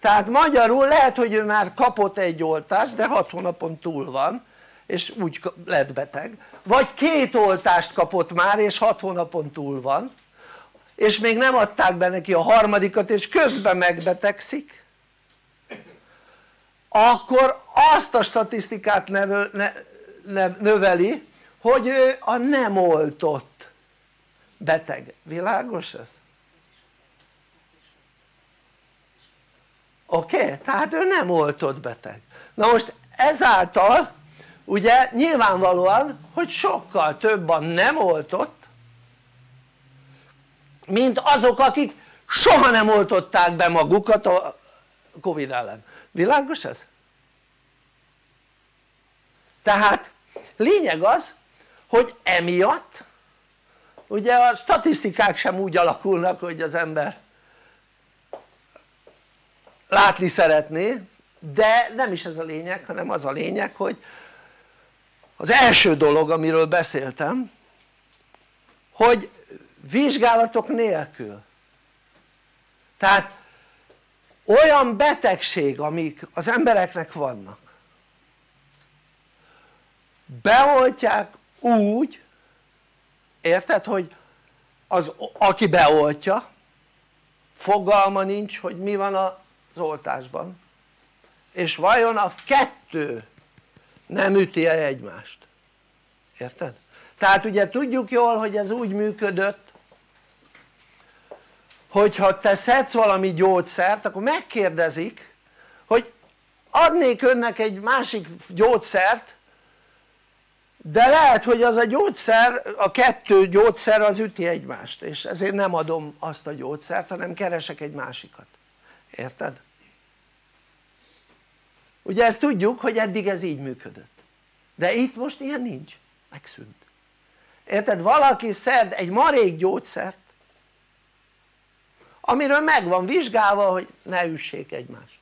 Tehát magyarul lehet hogy ő már kapott egy oltást de 6 hónapon túl van és úgy lett beteg. Vagy két oltást kapott már és 6 hónapon túl van és még nem adták be neki a harmadikat és közben megbetegszik. Akkor azt a statisztikát nevel, ne, ne, növeli hogy ő a nem oltott beteg, világos ez? oké? Okay? tehát ő nem oltott beteg na most ezáltal ugye nyilvánvalóan hogy sokkal több a nem oltott mint azok akik soha nem oltották be magukat a Covid ellen, világos ez? tehát lényeg az hogy emiatt ugye a statisztikák sem úgy alakulnak hogy az ember látni szeretné de nem is ez a lényeg hanem az a lényeg hogy az első dolog amiről beszéltem hogy vizsgálatok nélkül. Tehát olyan betegség amik az embereknek vannak beoltják úgy érted hogy az aki beoltja fogalma nincs hogy mi van az oltásban és vajon a kettő nem üti -e egymást érted? tehát ugye tudjuk jól hogy ez úgy működött hogyha te szedsz valami gyógyszert akkor megkérdezik hogy adnék önnek egy másik gyógyszert de lehet hogy az a gyógyszer, a kettő gyógyszer az üti egymást és ezért nem adom azt a gyógyszert hanem keresek egy másikat, érted? ugye ezt tudjuk hogy eddig ez így működött de itt most ilyen nincs, megszűnt érted? valaki szed egy marék gyógyszert amiről meg van vizsgálva hogy ne üssék egymást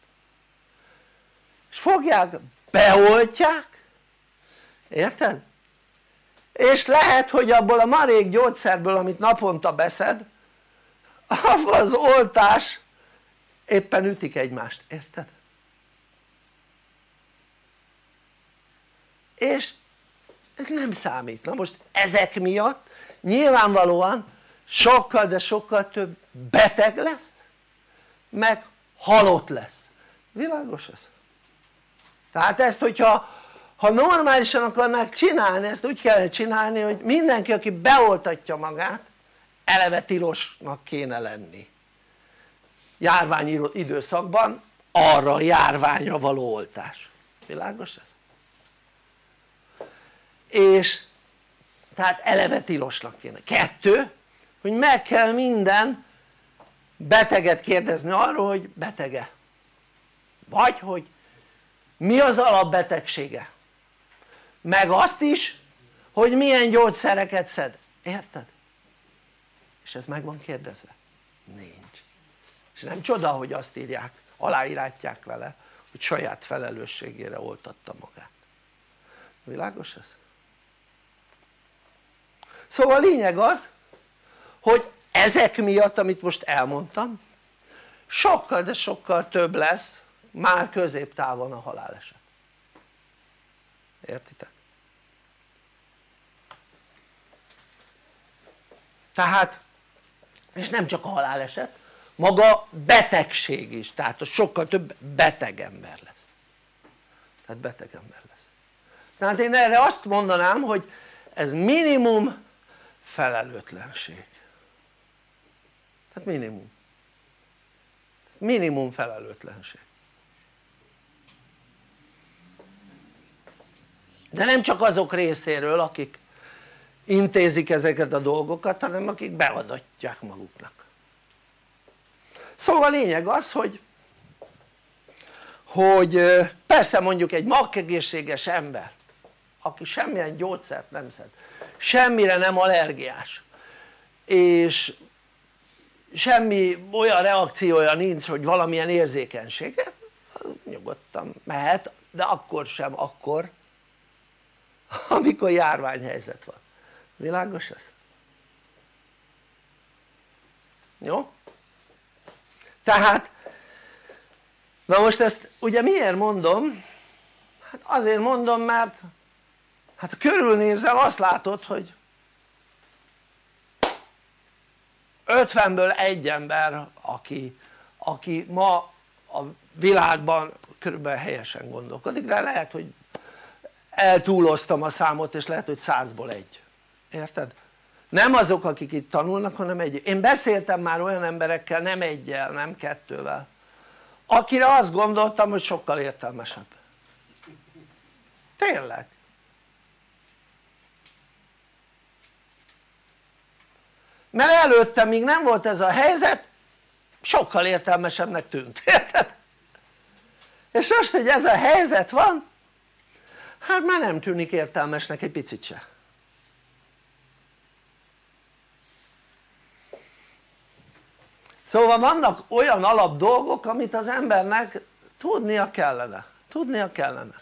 és fogják, beoltják érted? És lehet hogy abból a marék gyógyszerből amit naponta beszed az oltás éppen ütik egymást, érted? és ez nem számít, na most ezek miatt nyilvánvalóan sokkal de sokkal több beteg lesz meg halott lesz, világos ez? tehát ezt hogyha ha normálisan akarnák csinálni ezt úgy kellene csinálni hogy mindenki aki beoltatja magát eleve tilosnak kéne lenni. Járvány időszakban arra a járványra való oltás, világos ez? és tehát eleve tilosnak kéne, kettő hogy meg kell minden beteget kérdezni arról hogy betege. Vagy hogy mi az alapbetegsége meg azt is hogy milyen gyógyszereket szed, érted? és ez meg van kérdezve? nincs és nem csoda hogy azt írják, aláírátják vele hogy saját felelősségére oltatta magát világos ez? szóval a lényeg az hogy ezek miatt amit most elmondtam sokkal de sokkal több lesz már középtávon a haláleset értitek? Tehát és nem csak a haláleset maga betegség is. Tehát sokkal több beteg ember lesz. Tehát beteg ember lesz. Tehát én erre azt mondanám hogy ez minimum felelőtlenség. Tehát minimum. Minimum felelőtlenség. De nem csak azok részéről akik intézik ezeket a dolgokat hanem akik beadatják maguknak. Szóval a lényeg az hogy hogy persze mondjuk egy magegészséges ember aki semmilyen gyógyszert nem szed semmire nem allergiás és semmi olyan reakciója nincs hogy valamilyen érzékenysége nyugodtan mehet de akkor sem akkor amikor járványhelyzet van világos ez? jó? tehát na most ezt ugye miért mondom? hát azért mondom mert hát ha körülnézel azt látod hogy 50-ből egy ember aki, aki ma a világban körülbelül helyesen gondolkodik de lehet hogy eltúloztam a számot és lehet hogy százból egy érted? nem azok akik itt tanulnak hanem egy én beszéltem már olyan emberekkel nem egyel nem kettővel akire azt gondoltam hogy sokkal értelmesebb tényleg mert előtte még nem volt ez a helyzet sokkal értelmesebbnek tűnt, érted? és most hogy ez a helyzet van hát már nem tűnik értelmesnek egy picit se szóval vannak olyan alap dolgok amit az embernek tudnia kellene. Tudnia kellene.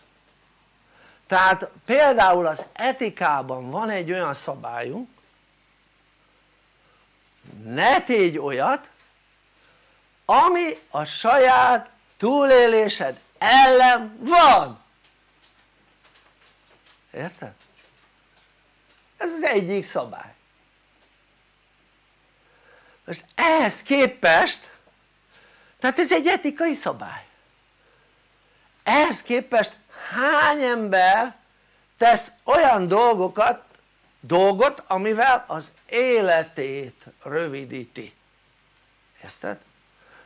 Tehát például az etikában van egy olyan szabályunk ne tégy olyat ami a saját túlélésed ellen van. Érted? ez az egyik szabály most ehhez képest tehát ez egy etikai szabály ehhez képest hány ember tesz olyan dolgokat dolgot amivel az életét rövidíti érted?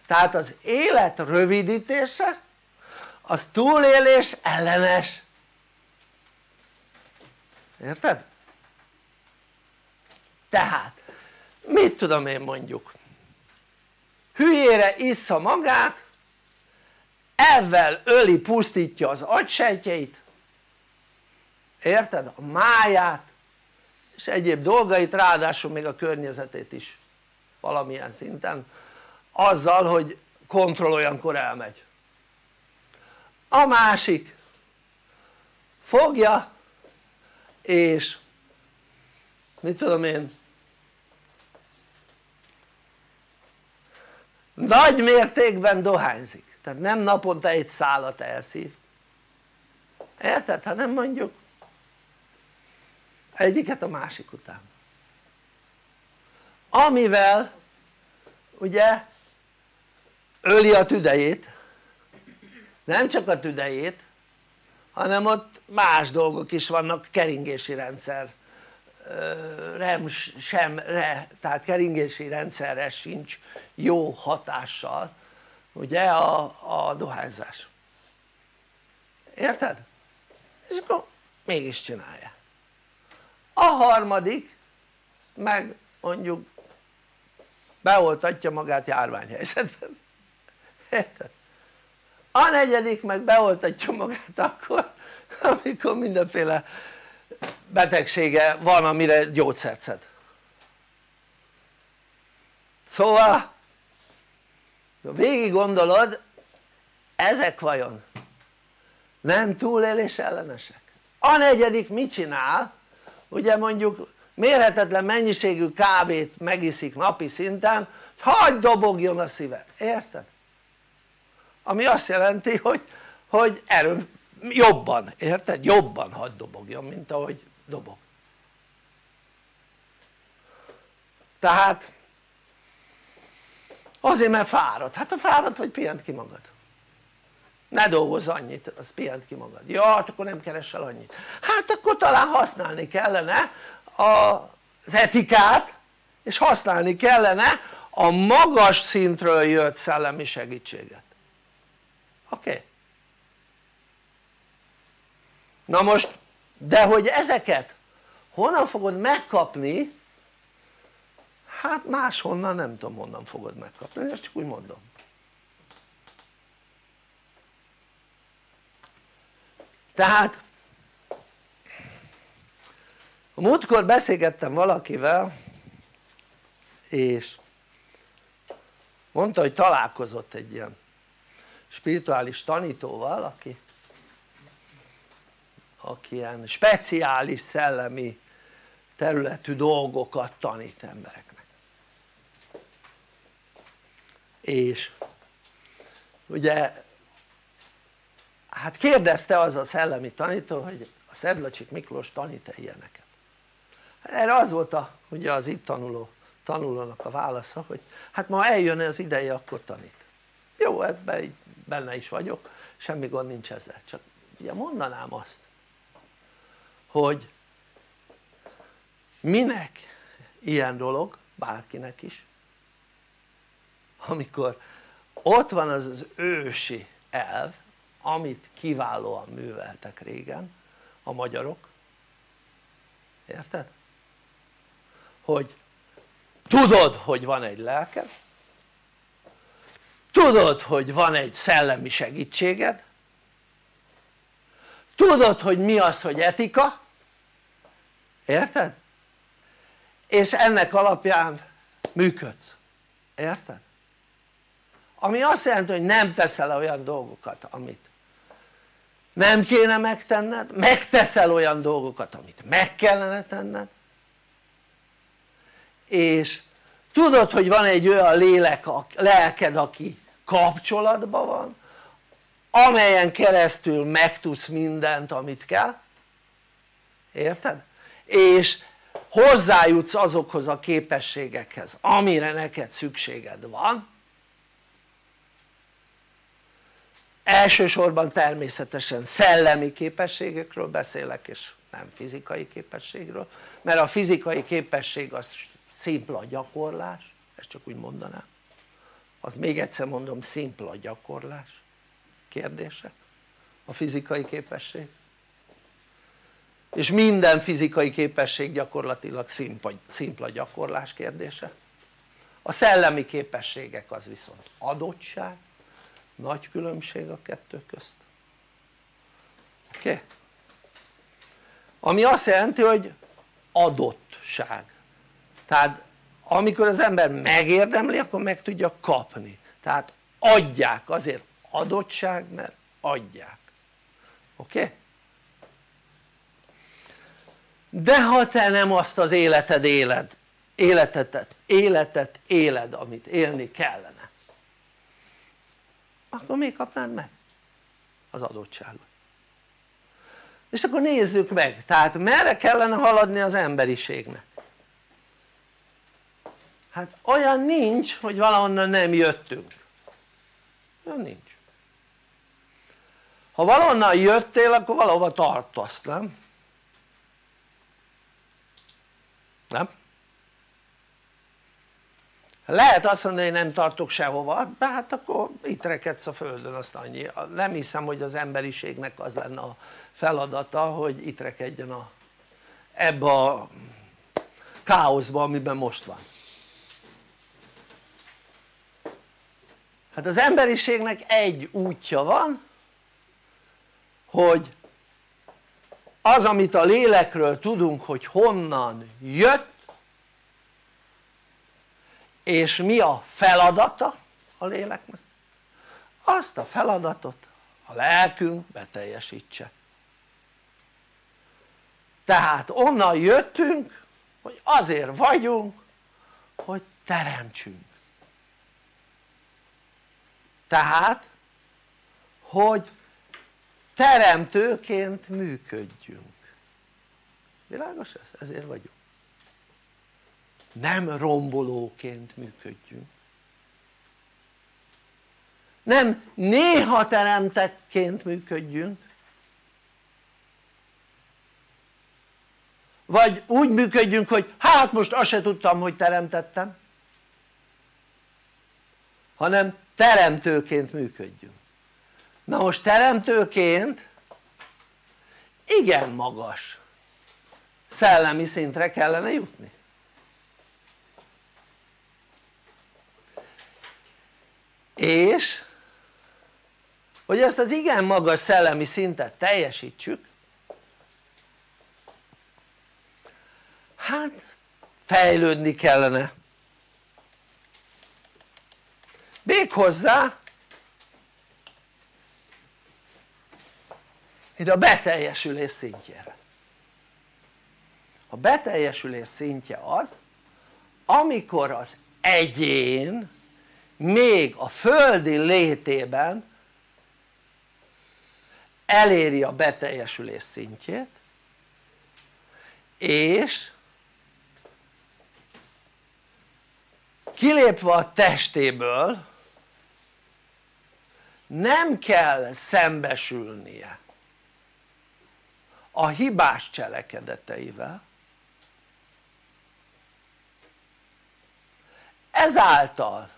tehát az élet rövidítése az túlélés ellenes érted? tehát mit tudom én mondjuk hülyére issza magát ezzel öli pusztítja az agysejtjeit érted? a máját és egyéb dolgait ráadásul még a környezetét is valamilyen szinten azzal hogy kontroll olyankor elmegy a másik fogja és mit tudom én nagy mértékben dohányzik. Tehát nem naponta egy szálat elszív. Érted? hanem mondjuk egyiket a másik után. Amivel ugye öli a tüdejét. Nem csak a tüdejét hanem ott más dolgok is vannak keringési rendszer rem sem re, tehát keringési rendszerre sincs jó hatással ugye a, a dohányzás érted? és akkor mégis csinálja a harmadik meg mondjuk beoltatja magát járványhelyzetben érted? a negyedik meg beoltatja magát akkor amikor mindenféle betegsége van amire gyógyszert szed szóval végig gondolod ezek vajon nem túlélés ellenesek? a negyedik mit csinál? ugye mondjuk mérhetetlen mennyiségű kávét megiszik napi szinten hagyd dobogjon a szíve, érted? ami azt jelenti hogy, hogy erő jobban, érted? jobban hagyd dobogjon mint ahogy dobog tehát azért mert fáradt, hát ha fáradt hogy pihent ki magad ne dolgozz annyit, az pihent ki magad, ja hát akkor nem keresel annyit hát akkor talán használni kellene az etikát és használni kellene a magas szintről jött szellemi segítséget oké? Okay? Na most de hogy ezeket honnan fogod megkapni? Hát máshonnan nem tudom honnan fogod megkapni, ezt csak úgy mondom. Tehát a múltkor beszélgettem valakivel és mondta hogy találkozott egy ilyen spirituális tanítóval aki aki ilyen speciális szellemi területű dolgokat tanít embereknek. És ugye hát kérdezte az a szellemi tanító hogy a Szedlacsik Miklós tanít-e ilyeneket? Erre az volt a, ugye az itt tanuló tanulónak a válasza hogy hát ma eljön az ideje akkor tanít. Jó ebben benne is vagyok semmi gond nincs ezzel. Csak ugye mondanám azt hogy minek ilyen dolog bárkinek is amikor ott van az az ősi elv amit kiválóan műveltek régen a magyarok érted? hogy tudod hogy van egy lelked tudod hogy van egy szellemi segítséged tudod hogy mi az hogy etika érted? és ennek alapján működsz, érted? ami azt jelenti hogy nem teszel olyan dolgokat amit nem kéne megtenned, megteszel olyan dolgokat amit meg kellene tenned és tudod hogy van egy olyan lélek, a lelked aki kapcsolatban van amelyen keresztül megtudsz mindent amit kell érted? És hozzájutsz azokhoz a képességekhez amire neked szükséged van. Elsősorban természetesen szellemi képességekről beszélek és nem fizikai képességről mert a fizikai képesség az szimpla gyakorlás ezt csak úgy mondanám. Az még egyszer mondom szimpla gyakorlás kérdése. A fizikai képesség és minden fizikai képesség gyakorlatilag szimpla, szimpla gyakorlás kérdése a szellemi képességek az viszont adottság nagy különbség a kettő közt oké? Okay? ami azt jelenti hogy adottság tehát amikor az ember megérdemli akkor meg tudja kapni tehát adják azért adottság mert adják oké? Okay? De ha te nem azt az életed éled életetet, életet éled amit élni kellene akkor még kapnád meg az adottságot? És akkor nézzük meg tehát merre kellene haladni az emberiségnek? Hát olyan nincs hogy valahonnan nem jöttünk. Olyan nincs. Ha valahonnan jöttél akkor valahova tartasz nem? Nem? lehet azt mondani hogy nem tartok sehova, de hát akkor itt rekedsz a földön azt annyi, nem hiszem hogy az emberiségnek az lenne a feladata hogy itt rekedjen a, ebbe a káoszba amiben most van hát az emberiségnek egy útja van hogy az amit a lélekről tudunk hogy honnan jött és mi a feladata a léleknek azt a feladatot a lelkünk beteljesítse. Tehát onnan jöttünk hogy azért vagyunk hogy teremtsünk. Tehát hogy teremtőként működjünk. Világos ez? ezért vagyunk. Nem rombolóként működjünk. Nem néha teremtekként működjünk. Vagy úgy működjünk hogy hát most azt se tudtam hogy teremtettem. Hanem teremtőként működjünk na most teremtőként igen magas. Szellemi szintre kellene jutni. És hogy ezt az igen magas szellemi szintet teljesítsük hát fejlődni kellene. Méghozzá ide a beteljesülés szintjére. A beteljesülés szintje az amikor az egyén még a földi létében eléri a beteljesülés szintjét és kilépve a testéből nem kell szembesülnie a hibás cselekedeteivel. Ezáltal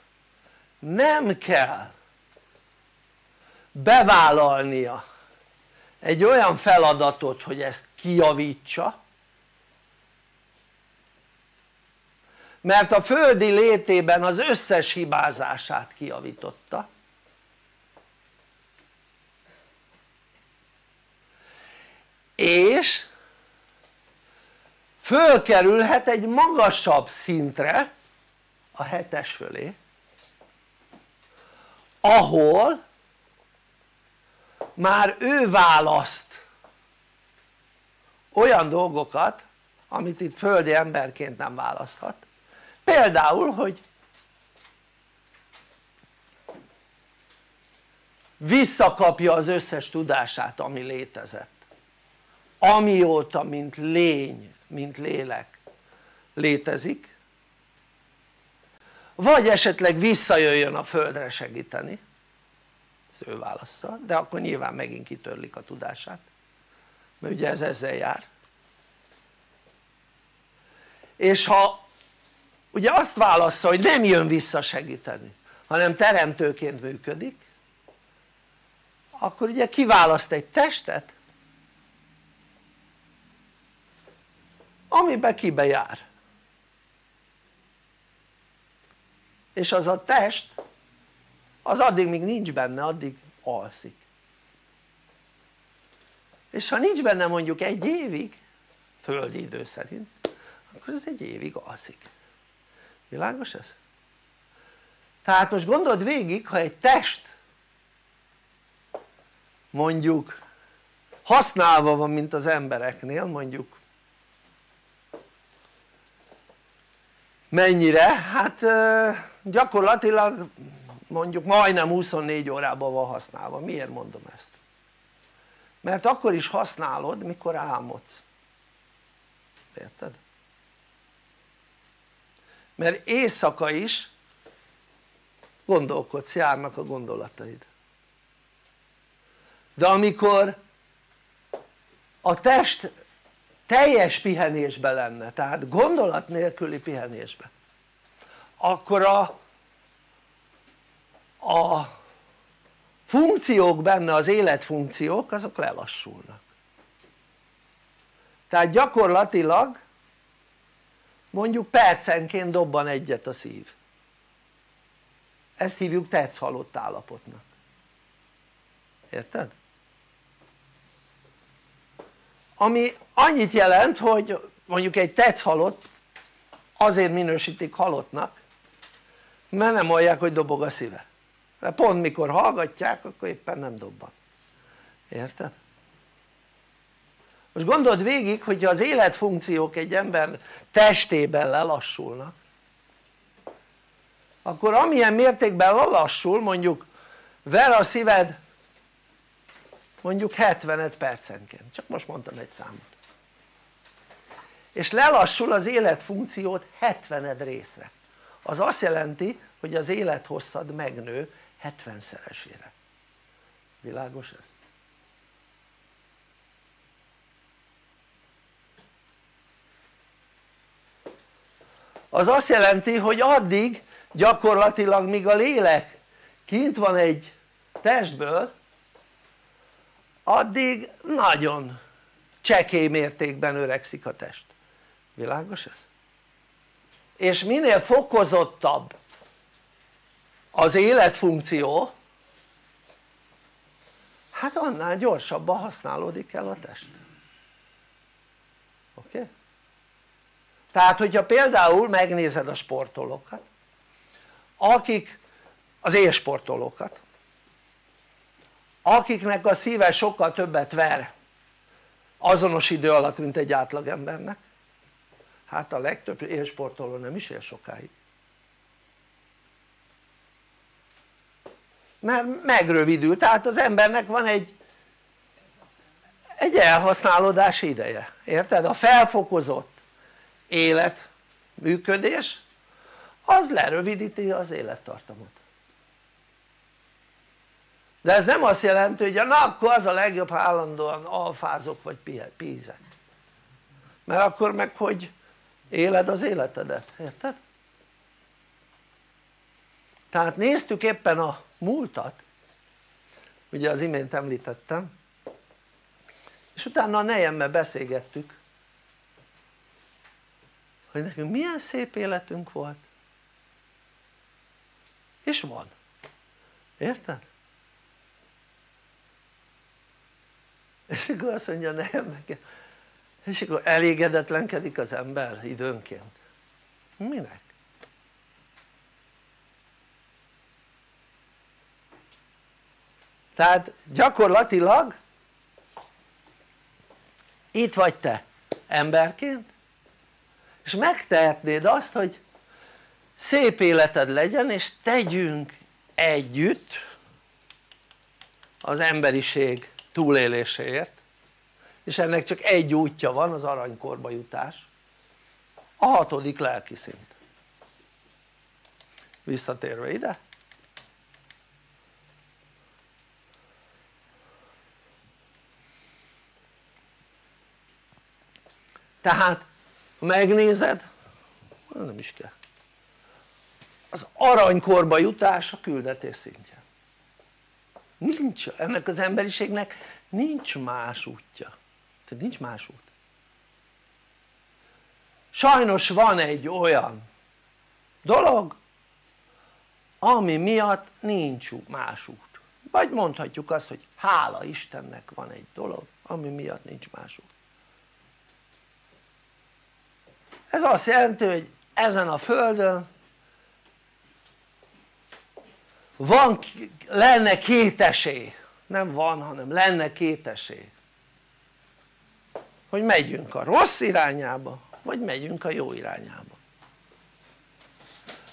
nem kell bevállalnia egy olyan feladatot hogy ezt kijavítsa mert a földi létében az összes hibázását kijavította és fölkerülhet egy magasabb szintre a hetes fölé ahol már ő választ olyan dolgokat amit itt földi emberként nem választhat. Például hogy visszakapja az összes tudását ami létezett amióta mint lény, mint lélek létezik. Vagy esetleg visszajöjjön a földre segíteni ez ő válassza, de akkor nyilván megint kitörlik a tudását mert ugye ez ezzel jár. És ha ugye azt válassza hogy nem jön vissza segíteni hanem teremtőként működik akkor ugye kiválaszt egy testet amiben kibe jár. És az a test az addig még nincs benne addig alszik. És ha nincs benne mondjuk egy évig földi idő szerint akkor az egy évig alszik. Világos ez? tehát most gondold végig ha egy test mondjuk használva van mint az embereknél mondjuk mennyire? hát gyakorlatilag mondjuk majdnem 24 órában van használva, miért mondom ezt? mert akkor is használod mikor álmodsz érted? mert éjszaka is gondolkodsz, járnak a gondolataid de amikor a test teljes pihenésben lenne, tehát gondolat nélküli pihenésben akkor a, a funkciók benne, az életfunkciók azok lelassulnak. Tehát gyakorlatilag mondjuk percenként dobban egyet a szív. Ezt hívjuk tetsz halott állapotnak. Érted? Ami annyit jelent hogy mondjuk egy tetsz halott azért minősítik halottnak mert nem hallják hogy dobog a szíve mert pont mikor hallgatják akkor éppen nem dobban érted? most gondold végig hogyha az életfunkciók egy ember testében lelassulnak akkor amilyen mértékben lelassul mondjuk ver a szíved mondjuk 70 percenként, csak most mondtam egy számot. És lelassul az életfunkciót 70 részre. Az azt jelenti hogy az élethosszad megnő 70 szeresére világos ez? az azt jelenti hogy addig gyakorlatilag míg a lélek kint van egy testből addig nagyon csekély mértékben öregszik a test, világos ez? és minél fokozottabb az életfunkció hát annál gyorsabban használódik el a test oké? Okay? tehát hogyha például megnézed a sportolókat akik az élsportolókat akiknek a szíve sokkal többet ver azonos idő alatt mint egy átlagembernek hát a legtöbb élsportoló nem is él sokáig. Mert megrövidül, tehát az embernek van egy egy elhasználódási ideje, érted? a felfokozott élet működés az lerövidíti az élettartamot de ez nem azt jelenti hogy na akkor az a legjobb ha állandóan alfázok vagy pízek mert akkor meg hogy éled az életedet, érted? tehát néztük éppen a múltat ugye az imént említettem és utána a nejemmel beszélgettük hogy nekünk milyen szép életünk volt és van, érted? És akkor azt mondja nekem és akkor elégedetlenkedik az ember időnként minek? tehát gyakorlatilag itt vagy te emberként és megtehetnéd azt hogy szép életed legyen és tegyünk együtt az emberiség túléléséért és ennek csak egy útja van az aranykorba jutás. A hatodik lelki szint. Visszatérve ide. Tehát megnézed nem is kell. Az aranykorba jutás a küldetés szintje nincs ennek az emberiségnek nincs más útja. Tehát nincs más út. Sajnos van egy olyan dolog ami miatt nincs más út. Vagy mondhatjuk azt hogy hála Istennek van egy dolog ami miatt nincs más út. Ez azt jelenti hogy ezen a földön van, lenne két esély. Nem van hanem lenne két esély. Hogy megyünk a rossz irányába vagy megyünk a jó irányába.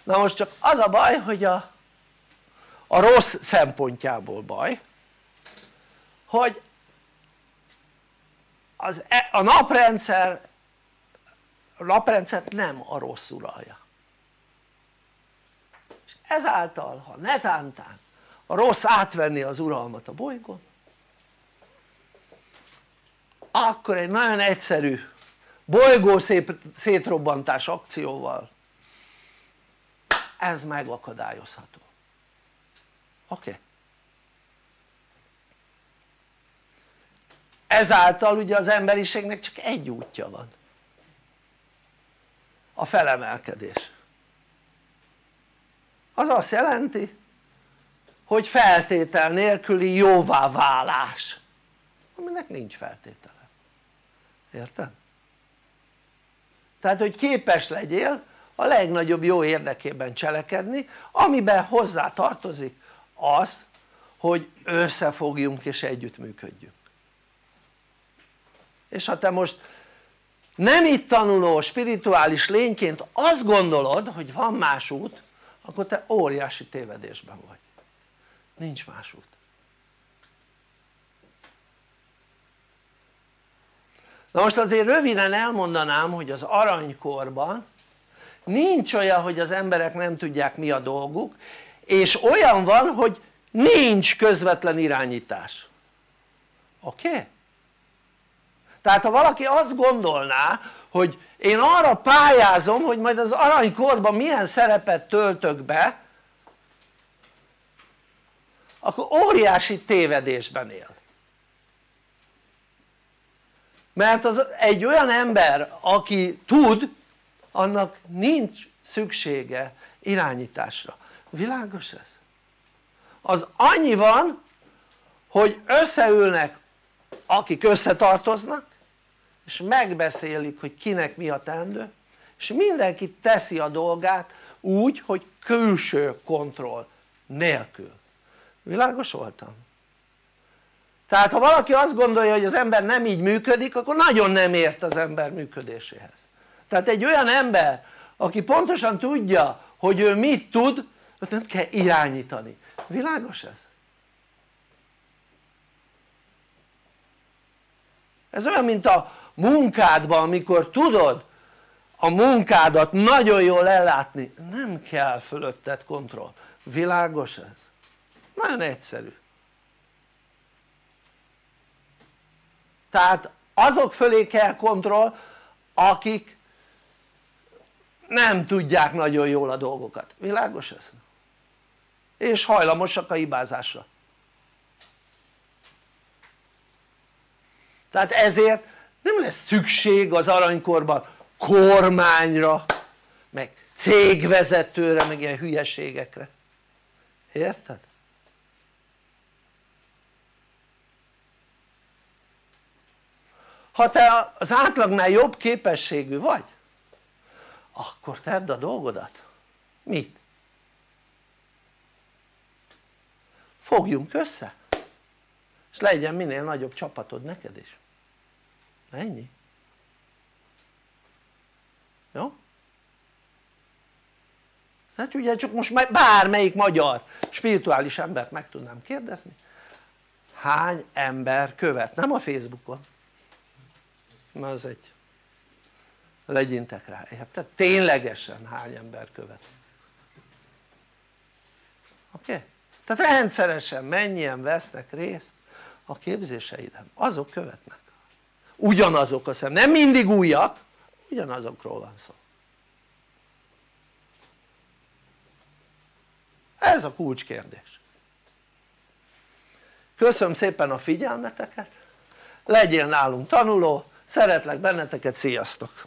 Na most csak az a baj hogy a, a rossz szempontjából baj hogy az, e, a naprendszer a naprendszert nem a rossz uralja ezáltal ha netántán a rossz átvenni az uralmat a bolygón akkor egy nagyon egyszerű bolygó szétrobbantás akcióval ez megakadályozható. Oké? Ezáltal ugye az emberiségnek csak egy útja van. A felemelkedés az azt jelenti hogy feltétel nélküli jóvá válás. Aminek nincs feltétele. Érted? tehát hogy képes legyél a legnagyobb jó érdekében cselekedni amiben hozzá tartozik az hogy összefogjunk és együttműködjünk. És ha te most nem itt tanuló spirituális lényként azt gondolod hogy van más út akkor te óriási tévedésben vagy nincs más út na most azért röviden elmondanám hogy az aranykorban nincs olyan hogy az emberek nem tudják mi a dolguk és olyan van hogy nincs közvetlen irányítás oké? Okay? Tehát ha valaki azt gondolná hogy én arra pályázom hogy majd az aranykorban milyen szerepet töltök be akkor óriási tévedésben él mert az egy olyan ember aki tud annak nincs szüksége irányításra, világos ez? az annyi van hogy összeülnek akik összetartoznak és megbeszélik hogy kinek mi a teendő és mindenki teszi a dolgát úgy hogy külső kontroll nélkül világos voltam? tehát ha valaki azt gondolja hogy az ember nem így működik akkor nagyon nem ért az ember működéséhez tehát egy olyan ember aki pontosan tudja hogy ő mit tud ott nem kell irányítani, világos ez? ez olyan mint a munkádban amikor tudod a munkádat nagyon jól ellátni nem kell fölötted kontroll, világos ez? nagyon egyszerű tehát azok fölé kell kontroll akik nem tudják nagyon jól a dolgokat, világos ez? és hajlamosak a hibázásra tehát ezért nem lesz szükség az aranykorban kormányra meg cégvezetőre meg ilyen hülyeségekre érted? ha te az átlagnál jobb képességű vagy akkor tedd a dolgodat mit? fogjunk össze és legyen minél nagyobb csapatod neked is ennyi jó? hát ugye csak most bármelyik magyar spirituális embert meg tudnám kérdezni hány ember követ, nem a Facebookon na az egy legyintek rá, érted? ténylegesen hány ember követ oké? Tehát rendszeresen mennyien vesznek részt a képzéseiden, azok követnek ugyanazok a szem, nem mindig újak, ugyanazokról van szó. Ez a kulcskérdés. Köszönöm szépen a figyelmeteket. Legyél nálunk tanuló. Szeretlek benneteket, sziasztok!